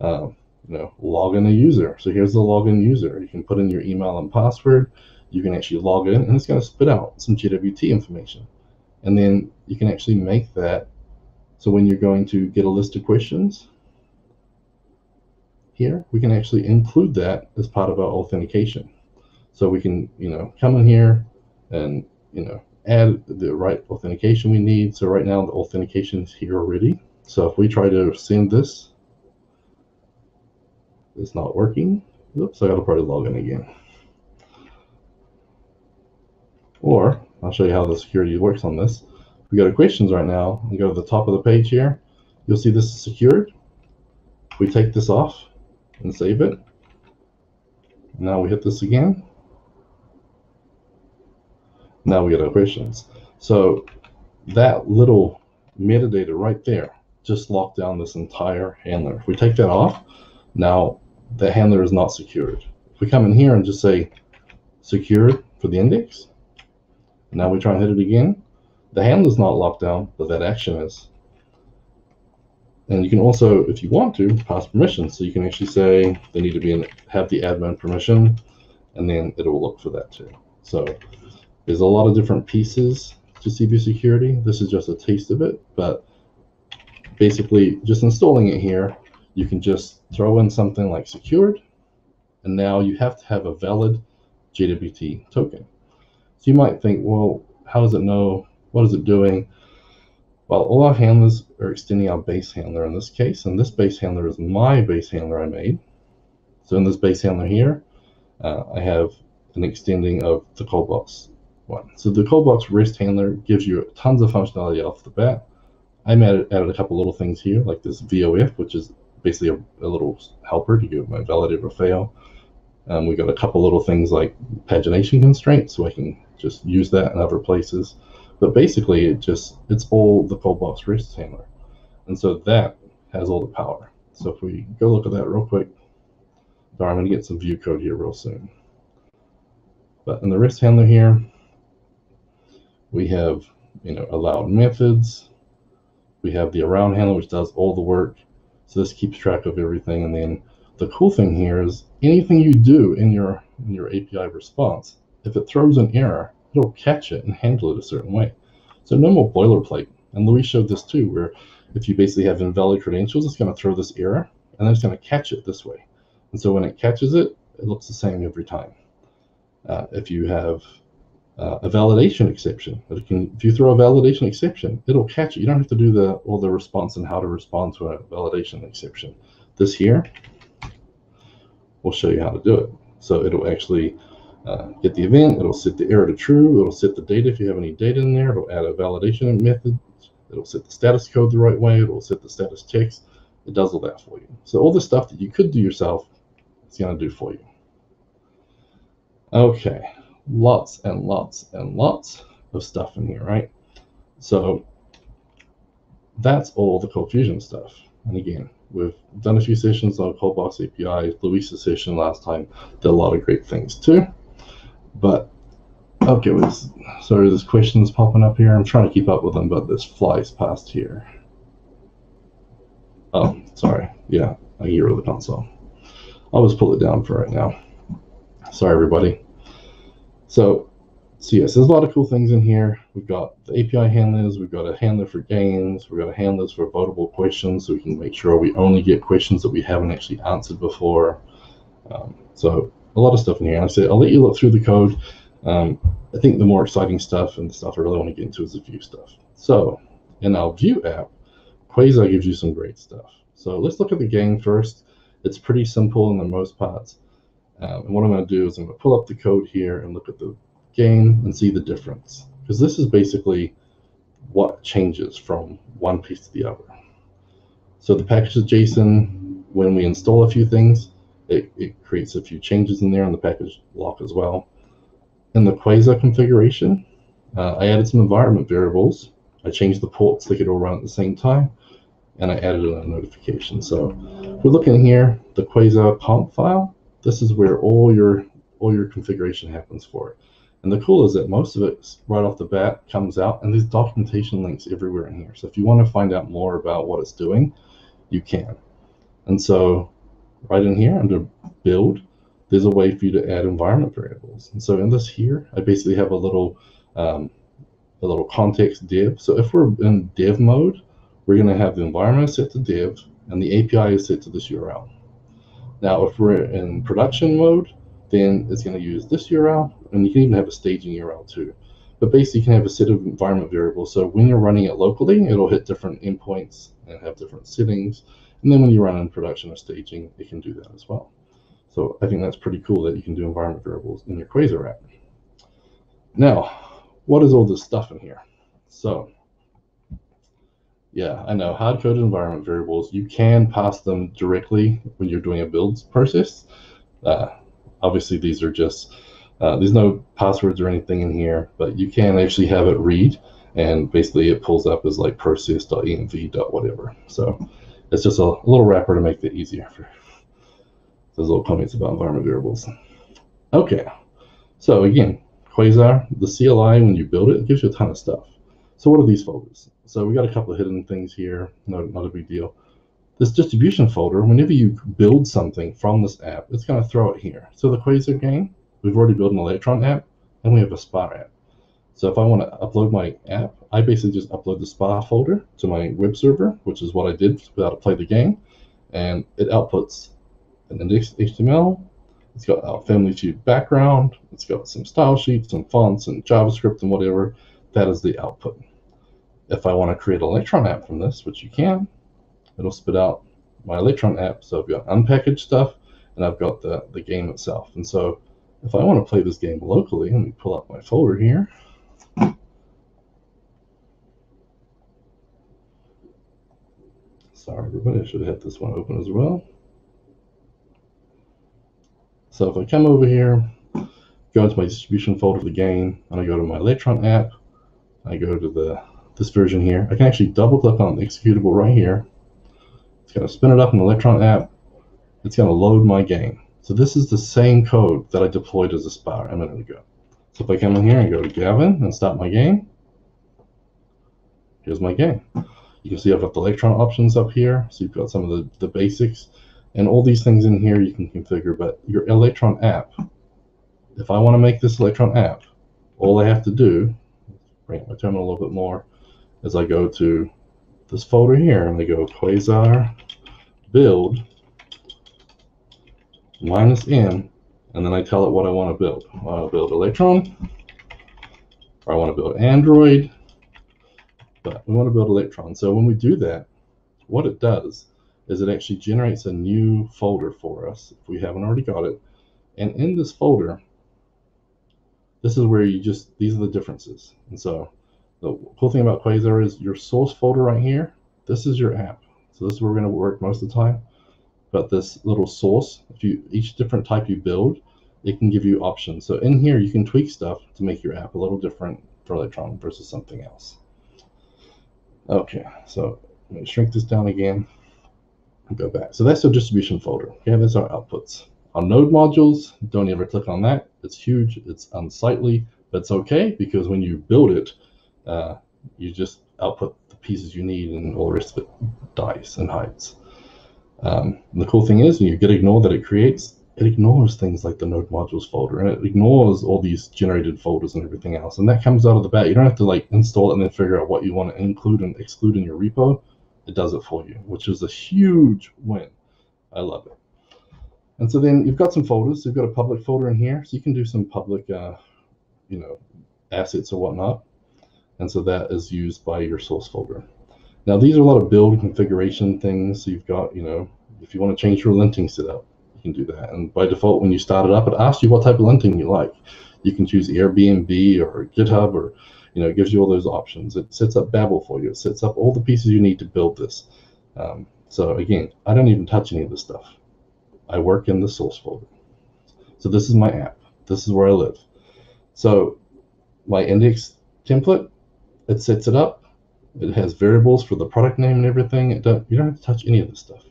to uh, you know, log in a user. So here's the login user. You can put in your email and password. You can actually log in, and it's going to spit out some JWT information. And then you can actually make that so when you're going to get a list of questions, here, we can actually include that as part of our authentication. So we can, you know, come in here and, you know, add the right authentication we need. So right now the authentication is here already. So if we try to send this, it's not working. Oops, I gotta probably log in again. Or I'll show you how the security works on this. We go to questions right now and go to the top of the page here. You'll see this is secured. We take this off and save it. Now we hit this again. Now we get our questions. So that little metadata right there just locked down this entire handler. If we take that off, now the handler is not secured. If we come in here and just say secured for the index, now we try and hit it again, the handler is not locked down, but that action is. And you can also, if you want to, pass permissions. So you can actually say they need to be in, have the admin permission, and then it will look for that too. So there's a lot of different pieces to CB security. This is just a taste of it, but basically just installing it here, you can just throw in something like secured, and now you have to have a valid JWT token. So you might think, well, how does it know? What is it doing? Well, all our handlers are extending our base handler in this case, and this base handler is my base handler I made. So in this base handler here, uh, I have an extending of the ColdBox one. So the ColdBox REST handler gives you tons of functionality off the bat. I added, added a couple little things here, like this VOF, which is basically a, a little helper to give my validate or fail. Um, we got a couple little things like pagination constraints, so I can just use that in other places. But basically, it just it's all the ColdBox REST handler, and so that has all the power. So if we go look at that real quick, I'm going to get some Vue code here real soon. But in the REST handler here, we have you know allowed methods. We have the around handler, which does all the work. So this keeps track of everything. And then the cool thing here is anything you do in your in your API response, if it throws an error, it'll catch it and handle it a certain way. So no more boilerplate. And Luis showed this too, where if you basically have invalid credentials, it's going to throw this error and then it's going to catch it this way. And so when it catches it, it looks the same every time. Uh, if you have uh, a validation exception, it can, if you throw a validation exception, it'll catch it. You don't have to do the all the response and how to respond to a validation exception. This here will show you how to do it. So it'll actually uh, get the event, it'll set the error to true, it'll set the data if you have any data in there, it'll add a validation method, it'll set the status code the right way, it'll set the status checks, it does all that for you. So all the stuff that you could do yourself, it's going to do for you. Okay, lots and lots and lots of stuff in here, right? So that's all the ColdFusion stuff. And again, we've done a few sessions on ColdBox API. Luis's session last time did a lot of great things too. But okay, was, sorry, there's questions popping up here. I'm trying to keep up with them, but this flies past here. Oh, sorry. Yeah, I of the console. I'll just pull it down for right now. Sorry, everybody. So, so yes, there's a lot of cool things in here. We've got the API handlers. We've got a handler for games. We've got a handlers for votable questions, so we can make sure we only get questions that we haven't actually answered before. Um, so a lot of stuff in here. Said I'll let you look through the code. Um, I think the more exciting stuff and the stuff I really want to get into is the Vue stuff. So in our Vue app, Quasar gives you some great stuff. So let's look at the game first. It's pretty simple in the most parts. Um, and what I'm going to do is I'm going to pull up the code here and look at the game and see the difference. Because this is basically what changes from one piece to the other. So the package is JSON, when we install a few things, it, it creates a few changes in there on the package lock as well. In the Quasar configuration, uh, I added some environment variables. I changed the ports, so they could all run at the same time and I added a notification. So if we're looking here, the Quasar conf file, this is where all your all your configuration happens for it. And the cool is that most of it right off the bat comes out, and there's documentation links everywhere in here. So if you want to find out more about what it's doing, you can. And so right in here under build, there's a way for you to add environment variables. And so in this here, I basically have a little um, a little context div. So if we're in dev mode, we're going to have the environment set to dev and the API is set to this URL. Now, if we're in production mode, then it's going to use this URL, and you can even have a staging URL too. But basically, you can have a set of environment variables. So when you're running it locally, it'll hit different endpoints and have different settings. And then when you run in production or staging, it can do that as well. So I think that's pretty cool that you can do environment variables in your Quasar app. Now, what is all this stuff in here? So yeah, I know. Hard coded environment variables, you can pass them directly when you're doing a builds process. Uh, obviously, these are just, uh, there's no passwords or anything in here, but you can actually have it read and basically it pulls up as like process.env. whatever. So it's just a, little wrapper to make it easier for those little comments about environment variables. Okay, so again, Quasar, the CLI, when you build it, it gives you a ton of stuff. So what are these folders? So we got a couple of hidden things here, no, not a big deal. This distribution folder, whenever you build something from this app, it's going to throw it here. So the Quasar game, we've already built an Electron app, and we have a SPA app. So if I want to upload my app, I basically just upload the SPA folder to my web server, which is what I did without play the game, and it outputs an index HTML. It's got a family tree background. It's got some style sheets and fonts and JavaScript and whatever. That is the output. If I want to create an Electron app from this, which you can, it'll spit out my Electron app. So I've got unpackaged stuff and I've got the, the game itself. And so if I want to play this game locally, let me pull up my folder here. Sorry, everybody, I should have had this one open as well. So if I come over here, go into my distribution folder for the game, and I go to my Electron app, I go to the this version here, I can actually double click on the executable right here. It's going to spin it up in the Electron app. It's going to load my game. So this is the same code that I deployed as a SPA a minute ago. So if I come in here and go to Gavin and start my game, here's my game. You can see I've got the Electron options up here. So you've got some of the, the basics. And all these things in here you can configure. But your Electron app, if I want to make this Electron app, all I have to do, bring up my terminal a little bit more, as I go to this folder here and I go quasar build minus m and then I tell it what I want to build. I want to build Electron, or I want to build Android, but we want to build Electron. So when we do that, what it does is it actually generates a new folder for us if we haven't already got it. And in this folder, this is where you just, these are the differences. And so the cool thing about Quasar is your source folder right here, this is your app. So this is where we're going to work most of the time. But this little source, if you each different type you build, it can give you options. So in here, you can tweak stuff to make your app a little different for Electron versus something else. Okay, so let me shrink this down again and go back. So that's our distribution folder. Okay, that's our outputs. Our node modules, don't ever click on that. It's huge, it's unsightly, but it's okay because when you build it, uh, you just output the pieces you need and all the rest of it dies and hides. Um, the cool thing is, when you gitignore that it creates, it ignores things like the node modules folder and it ignores all these generated folders and everything else. And that comes out of the bat. You don't have to like install it and then figure out what you want to include and exclude in your repo. It does it for you, which is a huge win. I love it. And so then you've got some folders. You've got a public folder in here, so you can do some public, uh, you know, assets or whatnot. And so that is used by your source folder. Now these are a lot of build configuration things. So you've got, you know, if you want to change your linting setup, you can do that. And by default, when you start it up, it asks you what type of linting you like. You can choose Airbnb or GitHub or, you know, it gives you all those options. It sets up Babel for you. It sets up all the pieces you need to build this. Um, so again, I don't even touch any of this stuff. I work in the source folder. So this is my app. This is where I live. So my index template, it sets it up. It has variables for the product name and everything. Don't, you don't have to touch any of this stuff.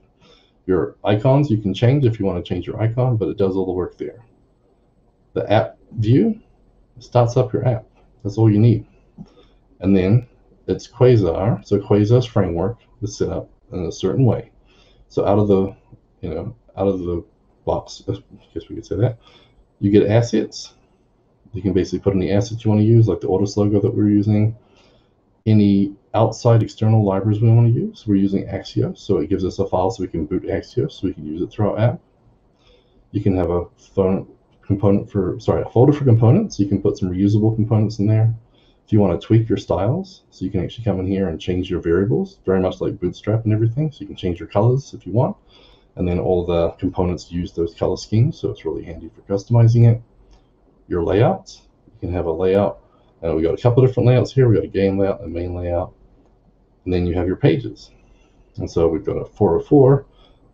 Your icons you can change if you want to change your icon, but it does all the work there. The app view starts up your app. That's all you need. And then it's Quasar. So Quasar's framework is set up in a certain way. So out of the, you know, out of the box, uh, I guess we could say that, you get assets. You can basically put any assets you want to use, like the Ortus logo that we're using. Any outside external libraries we want to use. We're using Axios, so it gives us a file so we can boot Axios, so we can use it through our app. You can have a component for, sorry, a folder for components. You can put some reusable components in there. If you want to tweak your styles, so you can actually come in here and change your variables, very much like Bootstrap and everything. So you can change your colors if you want. And then all the components use those color schemes, so it's really handy for customizing it. Your layouts, you can have a layout. Uh, we got a couple of different layouts here. We got a game layout and a main layout. And then you have your pages. And so we've got a 404,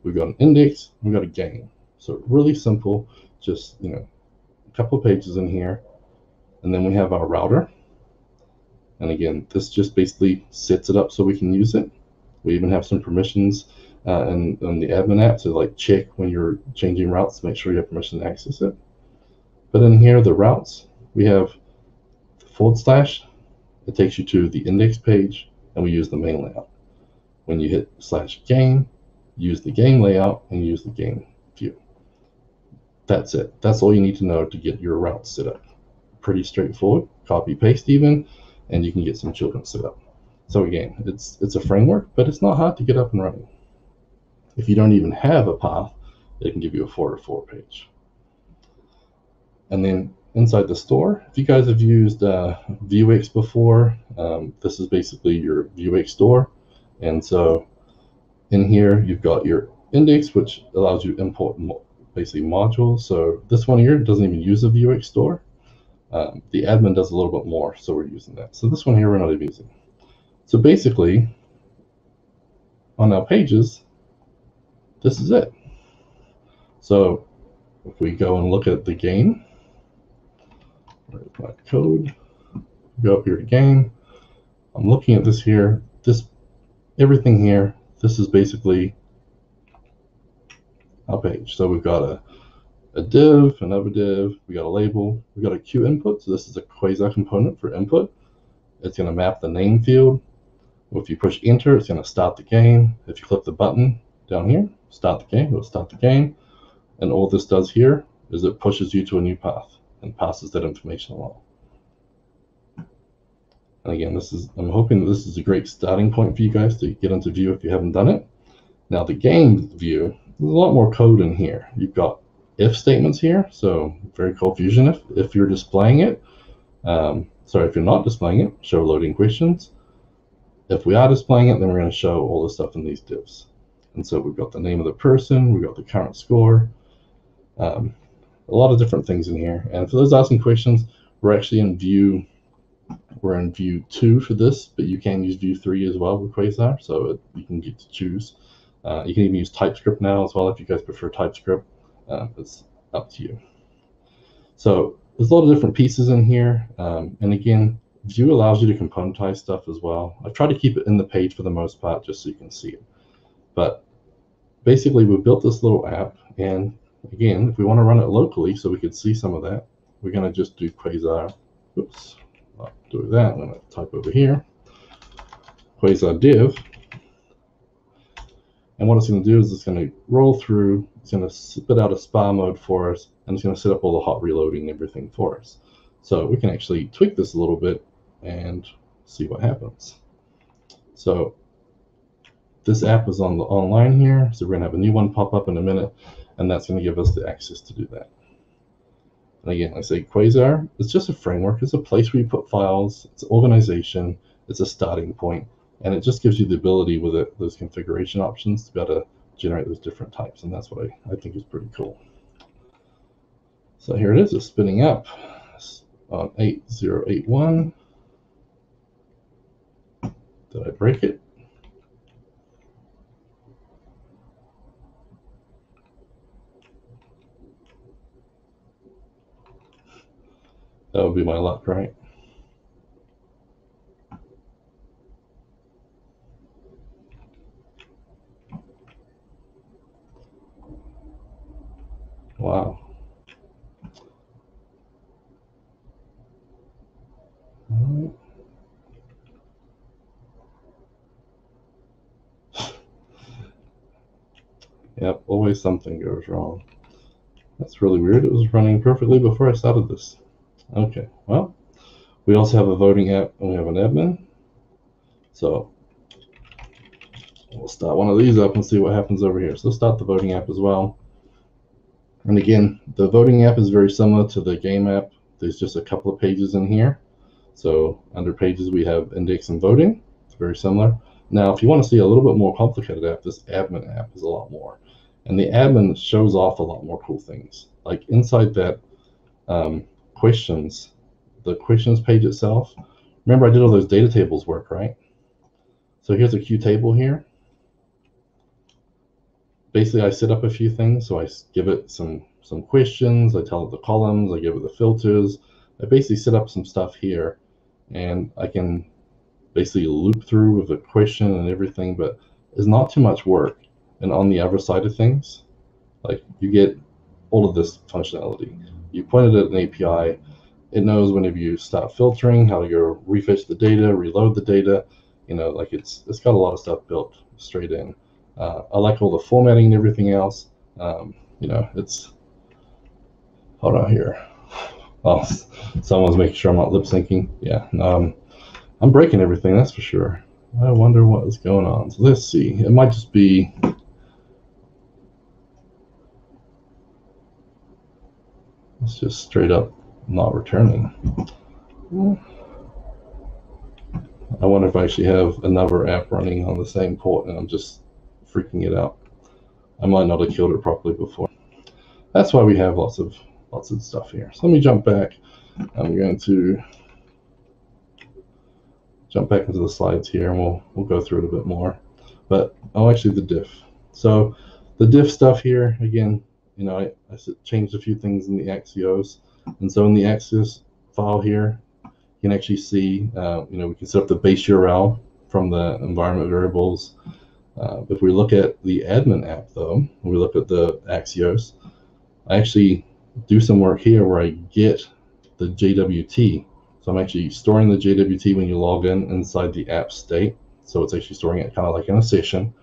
we've got an index, we've got a game. So really simple, just, you know, a couple of pages in here. And then we have our router. And again, this just basically sets it up so we can use it. We even have some permissions uh, in, in the admin app to like check when you're changing routes to make sure you have permission to access it. But in here, the routes, we have the forward slash. It takes you to the index page and we use the main layout. When you hit slash game, use the game layout and use the game view. That's it. That's all you need to know to get your route set up. Pretty straightforward. Copy paste even, and you can get some children set up. So again, it's it's a framework, but it's not hard to get up and running. If you don't even have a path, it can give you a four to four page. And then inside the store. If you guys have used uh, Vuex before, um, this is basically your Vuex store. And so in here, you've got your index, which allows you to import mo basically modules. So this one here doesn't even use a Vuex store. Um, the admin does a little bit more, so we're using that. So this one here, we're not even using. So basically, on our pages, this is it. So if we go and look at the game, my code. Go up here to game. I'm looking at this here. This everything here. This is basically our page. So we've got a a div, another div, we got a label, we got a Q input. So this is a quasar component for input. It's going to map the name field. Well, if you push enter, it's going to start the game. If you click the button down here, start the game, it'll start the game. And all this does here is it pushes you to a new path and passes that information along. And again, this is I'm hoping that this is a great starting point for you guys to get into Vue if you haven't done it. Now the game view, there's a lot more code in here. You've got if statements here. So very ColdFusion if, if you're displaying it. Um, sorry, if you're not displaying it, show loading questions. If we are displaying it, then we're going to show all the stuff in these divs. And so we've got the name of the person, we've got the current score, um, a lot of different things in here. And for those asking questions, we're actually in Vue, we're in Vue two for this, but you can use Vue three as well with Quasar, so it, you can get to choose. Uh, you can even use TypeScript now as well if you guys prefer TypeScript. Uh, it's up to you. So there's a lot of different pieces in here. Um, and again, Vue allows you to componentize stuff as well. I've tried to keep it in the page for the most part, just so you can see it. But basically, we built this little app. And again, if we want to run it locally so we could see some of that, we're going to just do Quasar. Oops, I'll do that. I'm going to type over here. Quasar dev. And what it's going to do is it's going to roll through, it's going to spit out a SPA mode for us, and it's going to set up all the hot reloading and everything for us. So we can actually tweak this a little bit and see what happens. So this app is on the online here, so we're to have a new one pop up in a minute, and that's going to give us the access to do that. And again, I say Quasar, it's just a framework. It's a place where you put files. It's organization. It's a starting point and it just gives you the ability with it, those configuration options to be able to generate those different types. And that's what I, I think is pretty cool. So here it is, it's spinning up on 8081. Did I break it? That would be my luck, right? Wow. Yep, always something goes wrong. That's really weird. It was running perfectly before I started this. Okay, well, we also have a voting app and we have an admin. So we'll start one of these up and see what happens over here. So start the voting app as well. And again, the voting app is very similar to the game app. There's just a couple of pages in here. So under pages, we have index and voting. It's very similar. Now, if you want to see a little bit more complicated app, this admin app is a lot more. And the admin shows off a lot more cool things. Like inside that um, questions, the questions page itself, remember I did all those data tables work, right? So here's a Q table here basically I set up a few things. So I give it some some questions. I tell it the columns. I give it the filters. I basically set up some stuff here, and I can basically loop through with a question and everything. But it's not too much work. And on the other side of things, like you get all of this functionality. You pointed at an API. It knows whenever you stop filtering how to go refetch the data, reload the data. You know, like it's it's got a lot of stuff built straight in. Uh, I like all the formatting and everything else. Um, you know, it's hold on here. Oh, someone's making sure I'm not lip syncing. Yeah, um, I'm breaking everything. That's for sure. I wonder what is going on. So let's see. It might just be. It's just straight up not returning. I wonder if I actually have another app running on the same port and I'm just freaking it out. I might not have killed it properly before. That's why we have lots of lots of stuff here. So let me jump back. I'm going to jump back into the slides here and we'll we'll go through it a bit more. But oh actually the diff. So the diff stuff here, again, you know, I, I changed a few things in the Axios. And so in the Axios file here, you can actually see, uh, you know, we can set up the base URL from the environment variables. Uh, if we look at the admin app, though, we look at the Axios, I actually do some work here where I get the JWT. So I'm actually storing the JWT when you log in inside the app state. So it's actually storing it kind of like in a session.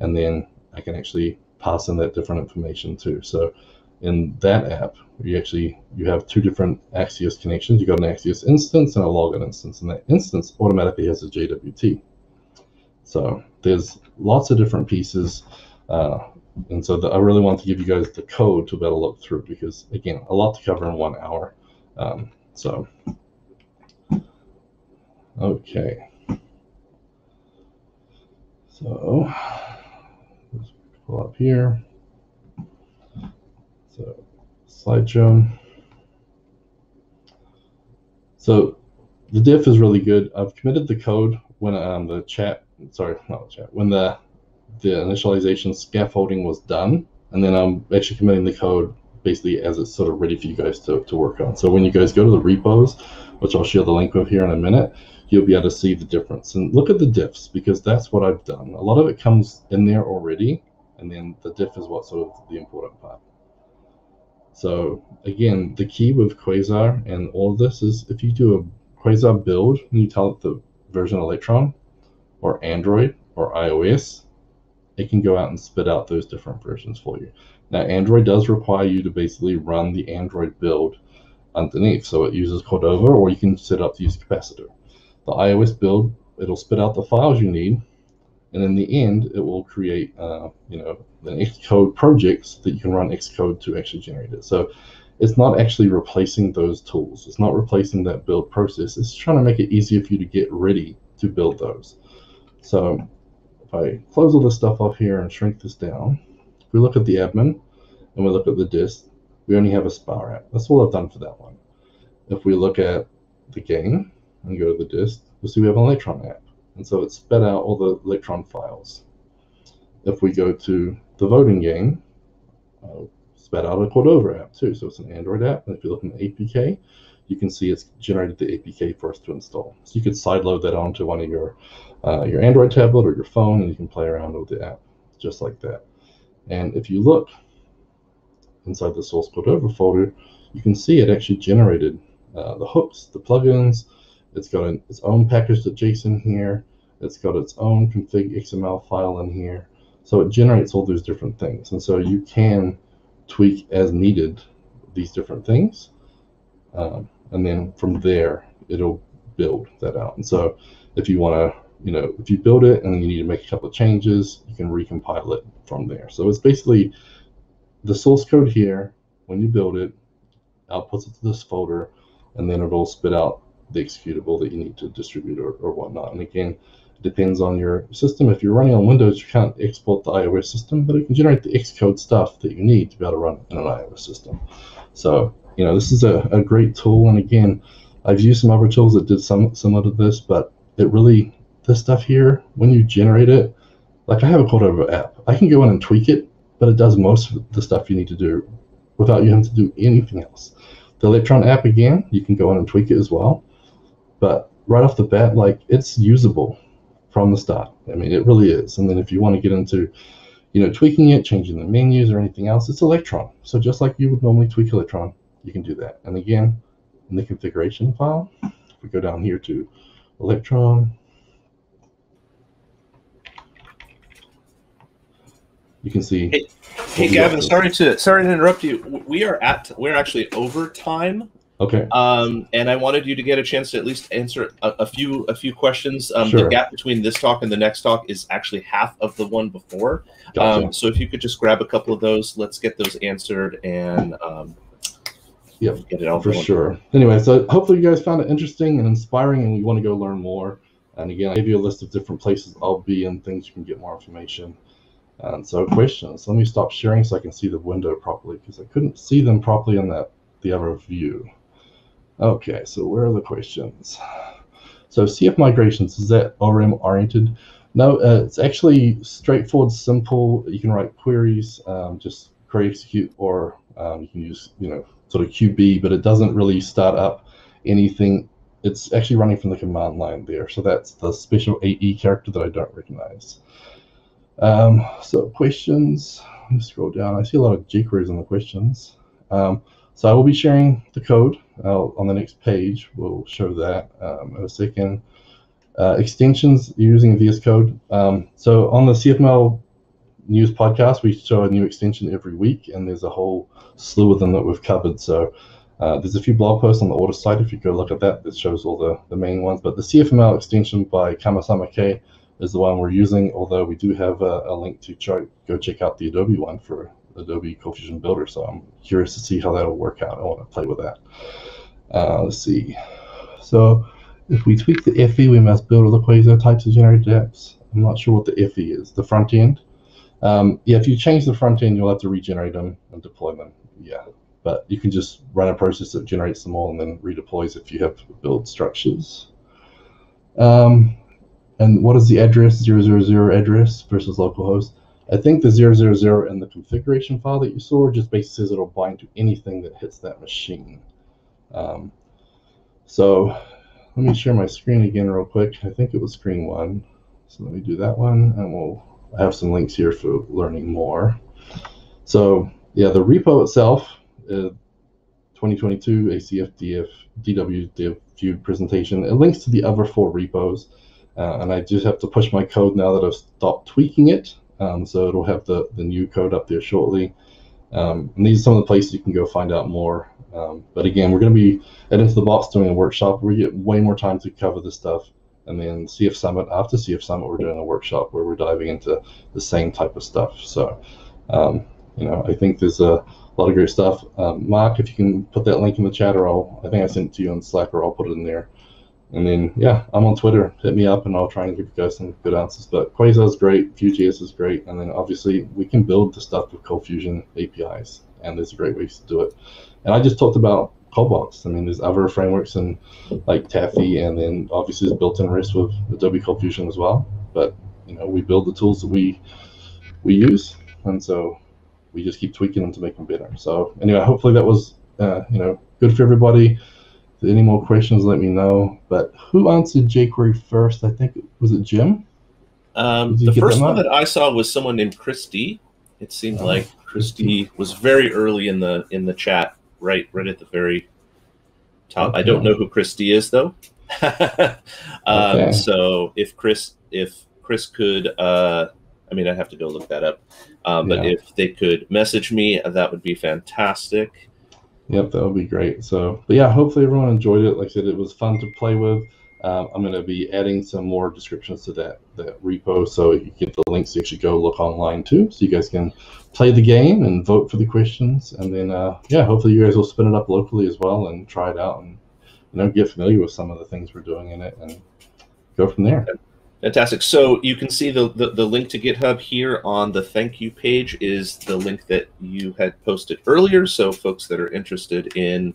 And then I can actually pass in that different information too. So in that app, you actually you have two different Axios connections. You got an Axios instance and a login instance, and that instance automatically has a JWT. So there's lots of different pieces. Uh, and so the, I really want to give you guys the code to be able to look through because again, a lot to cover in one hour. Um, so, okay. So, pull up here. So, slideshow. So, the diff is really good. I've committed the code when um, the chat, sorry, not the chat, when the the initialization scaffolding was done, and then I'm actually committing the code basically as it's sort of ready for you guys to, to work on. So when you guys go to the repos, which I'll share the link of here in a minute, you'll be able to see the difference. And look at the diffs because that's what I've done. A lot of it comes in there already, and then the diff is what sort of the important part. So again, the key with Quasar and all of this is if you do a Quasar build and you tell it the version Electron or Android or iOS, it can go out and spit out those different versions for you. Now, Android does require you to basically run the Android build underneath. So it uses Cordova, or you can set up to use capacitor. The iOS build, it'll spit out the files you need, and in the end, it will create, uh, you know, an Xcode projects that you can run Xcode to actually generate it. So it's not actually replacing those tools. It's not replacing that build process. It's trying to make it easier for you to get ready to build those. So if I close all this stuff off here and shrink this down, if we look at the admin and we look at the dist, we only have a SPA app. That's all I've done for that one. If we look at the game and go to the dist, we'll see we have an Electron app. And so it sped out all the Electron files. If we go to the voting game, uh, sped out a Cordova app too. So it's an Android app. And if you look in the APK, you can see it's generated the APK for us to install. So you could sideload that onto one of your uh, your Android tablet or your phone, and you can play around with the app just like that. And if you look inside the source Cordova folder, you can see it actually generated uh, the hooks, the plugins. It's got an, its own package.json here. It's got its own config XML file in here. So it generates all those different things. And so you can tweak as needed these different things. Um, and then from there, it'll build that out. And so if you want to you know, if you build it and you need to make a couple of changes, you can recompile it from there. So it's basically the source code here. When you build it, outputs it to this folder, and then it'll spit out the executable that you need to distribute or, or whatnot. And again, depends on your system. If you're running on Windows, you can't export the iOS system, but it can generate the Xcode stuff that you need to be able to run in an iOS system. So, you know, this is a, a great tool. And again, I've used some other tools that did some similar to this, but it really this stuff here, when you generate it, like I have a Cordova app. I can go in and tweak it, but it does most of the stuff you need to do without you having to do anything else. The Electron app, again, you can go in and tweak it as well. But right off the bat, like it's usable from the start. I mean, it really is. And then if you want to get into, you know, tweaking it, changing the menus or anything else, it's Electron. So just like you would normally tweak Electron, you can do that. And again, in the configuration file, if we go down here to Electron, you can see. Hey, hey Gavin, sorry to sorry to interrupt you. We are at we're actually over time. Okay. Um, and I wanted you to get a chance to at least answer a, a few a few questions. Um, sure. The gap between this talk and the next talk is actually half of the one before. Gotcha. Um, so if you could just grab a couple of those, let's get those answered and um, yep, get it out for sure. Anyway, so hopefully you guys found it interesting and inspiring, and you want to go learn more. And again, I gave you a list of different places I'll be and things you can get more information. And so questions, let me stop sharing so I can see the window properly because I couldn't see them properly in that the other view. Okay, so where are the questions? So CF migrations, is that ORM oriented? No, uh, it's actually straightforward, simple. You can write queries, um, just query execute, or um, you can use, you know, sort of QB, but it doesn't really start up anything. It's actually running from the command line there. So that's the special AE character that I don't recognize. Um, so questions, scroll down. I see a lot of jQuery's in the questions. Um, so I will be sharing the code uh, on the next page. We'll show that um, in a second. Uh, extensions using VS Code. Um, so on the CFML news podcast, we show a new extension every week, and there's a whole slew of them that we've covered. So uh, there's a few blog posts on the Ortus site if you go look at that that shows all the, the main ones. But the CFML extension by KamasamaK is the one we're using, although we do have a, a link to try, go check out the Adobe one for Adobe ColdFusion Builder. So I'm curious to see how that'll work out. I want to play with that. Uh, let's see. So if we tweak the FE, we must build all the quasar types of generated apps. I'm not sure what the FE is. The front end. Um, yeah, if you change the front end, you'll have to regenerate them and deploy them. Yeah, but you can just run a process that generates them all and then redeploys if you have build structures. Um, and what is the address, 000 address versus localhost? I think the 000 in the configuration file that you saw just basically says it'll bind to anything that hits that machine. Um, so let me share my screen again real quick. I think it was screen one. So let me do that one and we'll have some links here for learning more. So yeah, the repo itself, uh, 2022 ACF DF DW presentation. It links to the other four repos. Uh, and I just have to push my code now that I've stopped tweaking it. Um, so it'll have the, the new code up there shortly. Um, and these are some of the places you can go find out more. Um, but again, we're going to be at Into the Box doing a workshop where we get way more time to cover this stuff. And then CF Summit, after CF Summit, we're doing a workshop where we're diving into the same type of stuff. So, um, you know, I think there's a lot of great stuff. Um, Mark, if you can put that link in the chat, or I'll, I think I sent it to you on Slack, or I'll put it in there. And then, yeah, I'm on Twitter. Hit me up, and I'll try and give you guys some good answers. But Quasar is great, Vue.js is great, and then obviously we can build the stuff with ColdFusion APIs, and there's great ways to do it. And I just talked about ColdBox. I mean, there's other frameworks and like Taffy, and then obviously there's built-in REST with Adobe ColdFusion as well. But you know, we build the tools that we we use, and so we just keep tweaking them to make them better. So anyway, hopefully that was uh, you know good for everybody. Any more questions, let me know. But who answered jQuery first? I think was it Jim. Um, the first one that I saw was someone named Christy. It seemed oh. like Christy was very early in the in the chat right right at the very top. Okay. I don't know who Christy is though. um, okay. So if Chris if Chris could, uh, I mean, I'd have to go look that up. Um, but yeah. if they could message me, that would be fantastic. Yep, that would be great. So, but yeah, hopefully everyone enjoyed it. Like I said, it was fun to play with. Um, I'm going to be adding some more descriptions to that that repo, so you get the links. You should go look online too, so you guys can play the game and vote for the questions. And then, uh, yeah, hopefully you guys will spin it up locally as well and try it out and you know get familiar with some of the things we're doing in it and go from there. Fantastic. So you can see the, the, the, link to GitHub here on the thank you page is the link that you had posted earlier. So folks that are interested in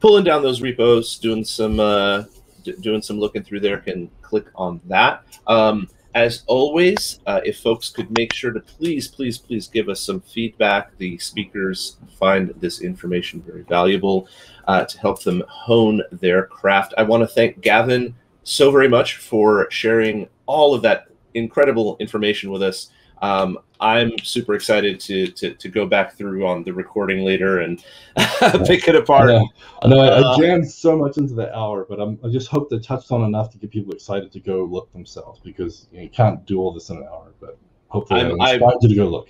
pulling down those repos, doing some uh, doing some looking through there can click on that. Um, as always, uh, if folks could make sure to please, please, please give us some feedback. The speakers find this information very valuable uh, to help them hone their craft. I want to thank Gavin so very much for sharing all of that incredible information with us. Um, I'm super excited to, to, to go back through on the recording later and pick it apart. I know, I, know I, I, uh, jammed so much into the hour, but I'm, i just hope that touched on enough to get people excited to go look themselves because you, know, you can't do all this in an hour. But hopefully, I'm, I inspired you to go look.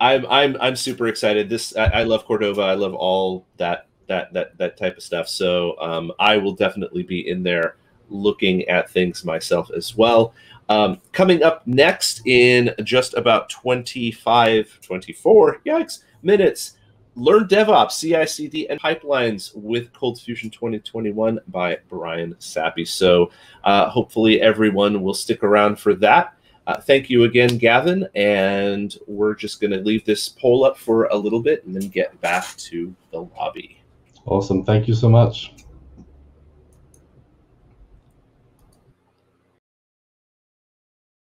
I'm I'm I'm super excited. This I, I, love Cordova. I love all that that that that type of stuff. So um, I will definitely be in there looking at things myself as well. Um, coming up next in just about 25, 24, yikes, minutes, Learn DevOps, CI CD, and Pipelines with ColdFusion 2021 by Brian Sappey. So uh, hopefully everyone will stick around for that. Uh, thank you again, Gavin. And we're just going to leave this poll up for a little bit and then get back to the lobby. Awesome. Thank you so much.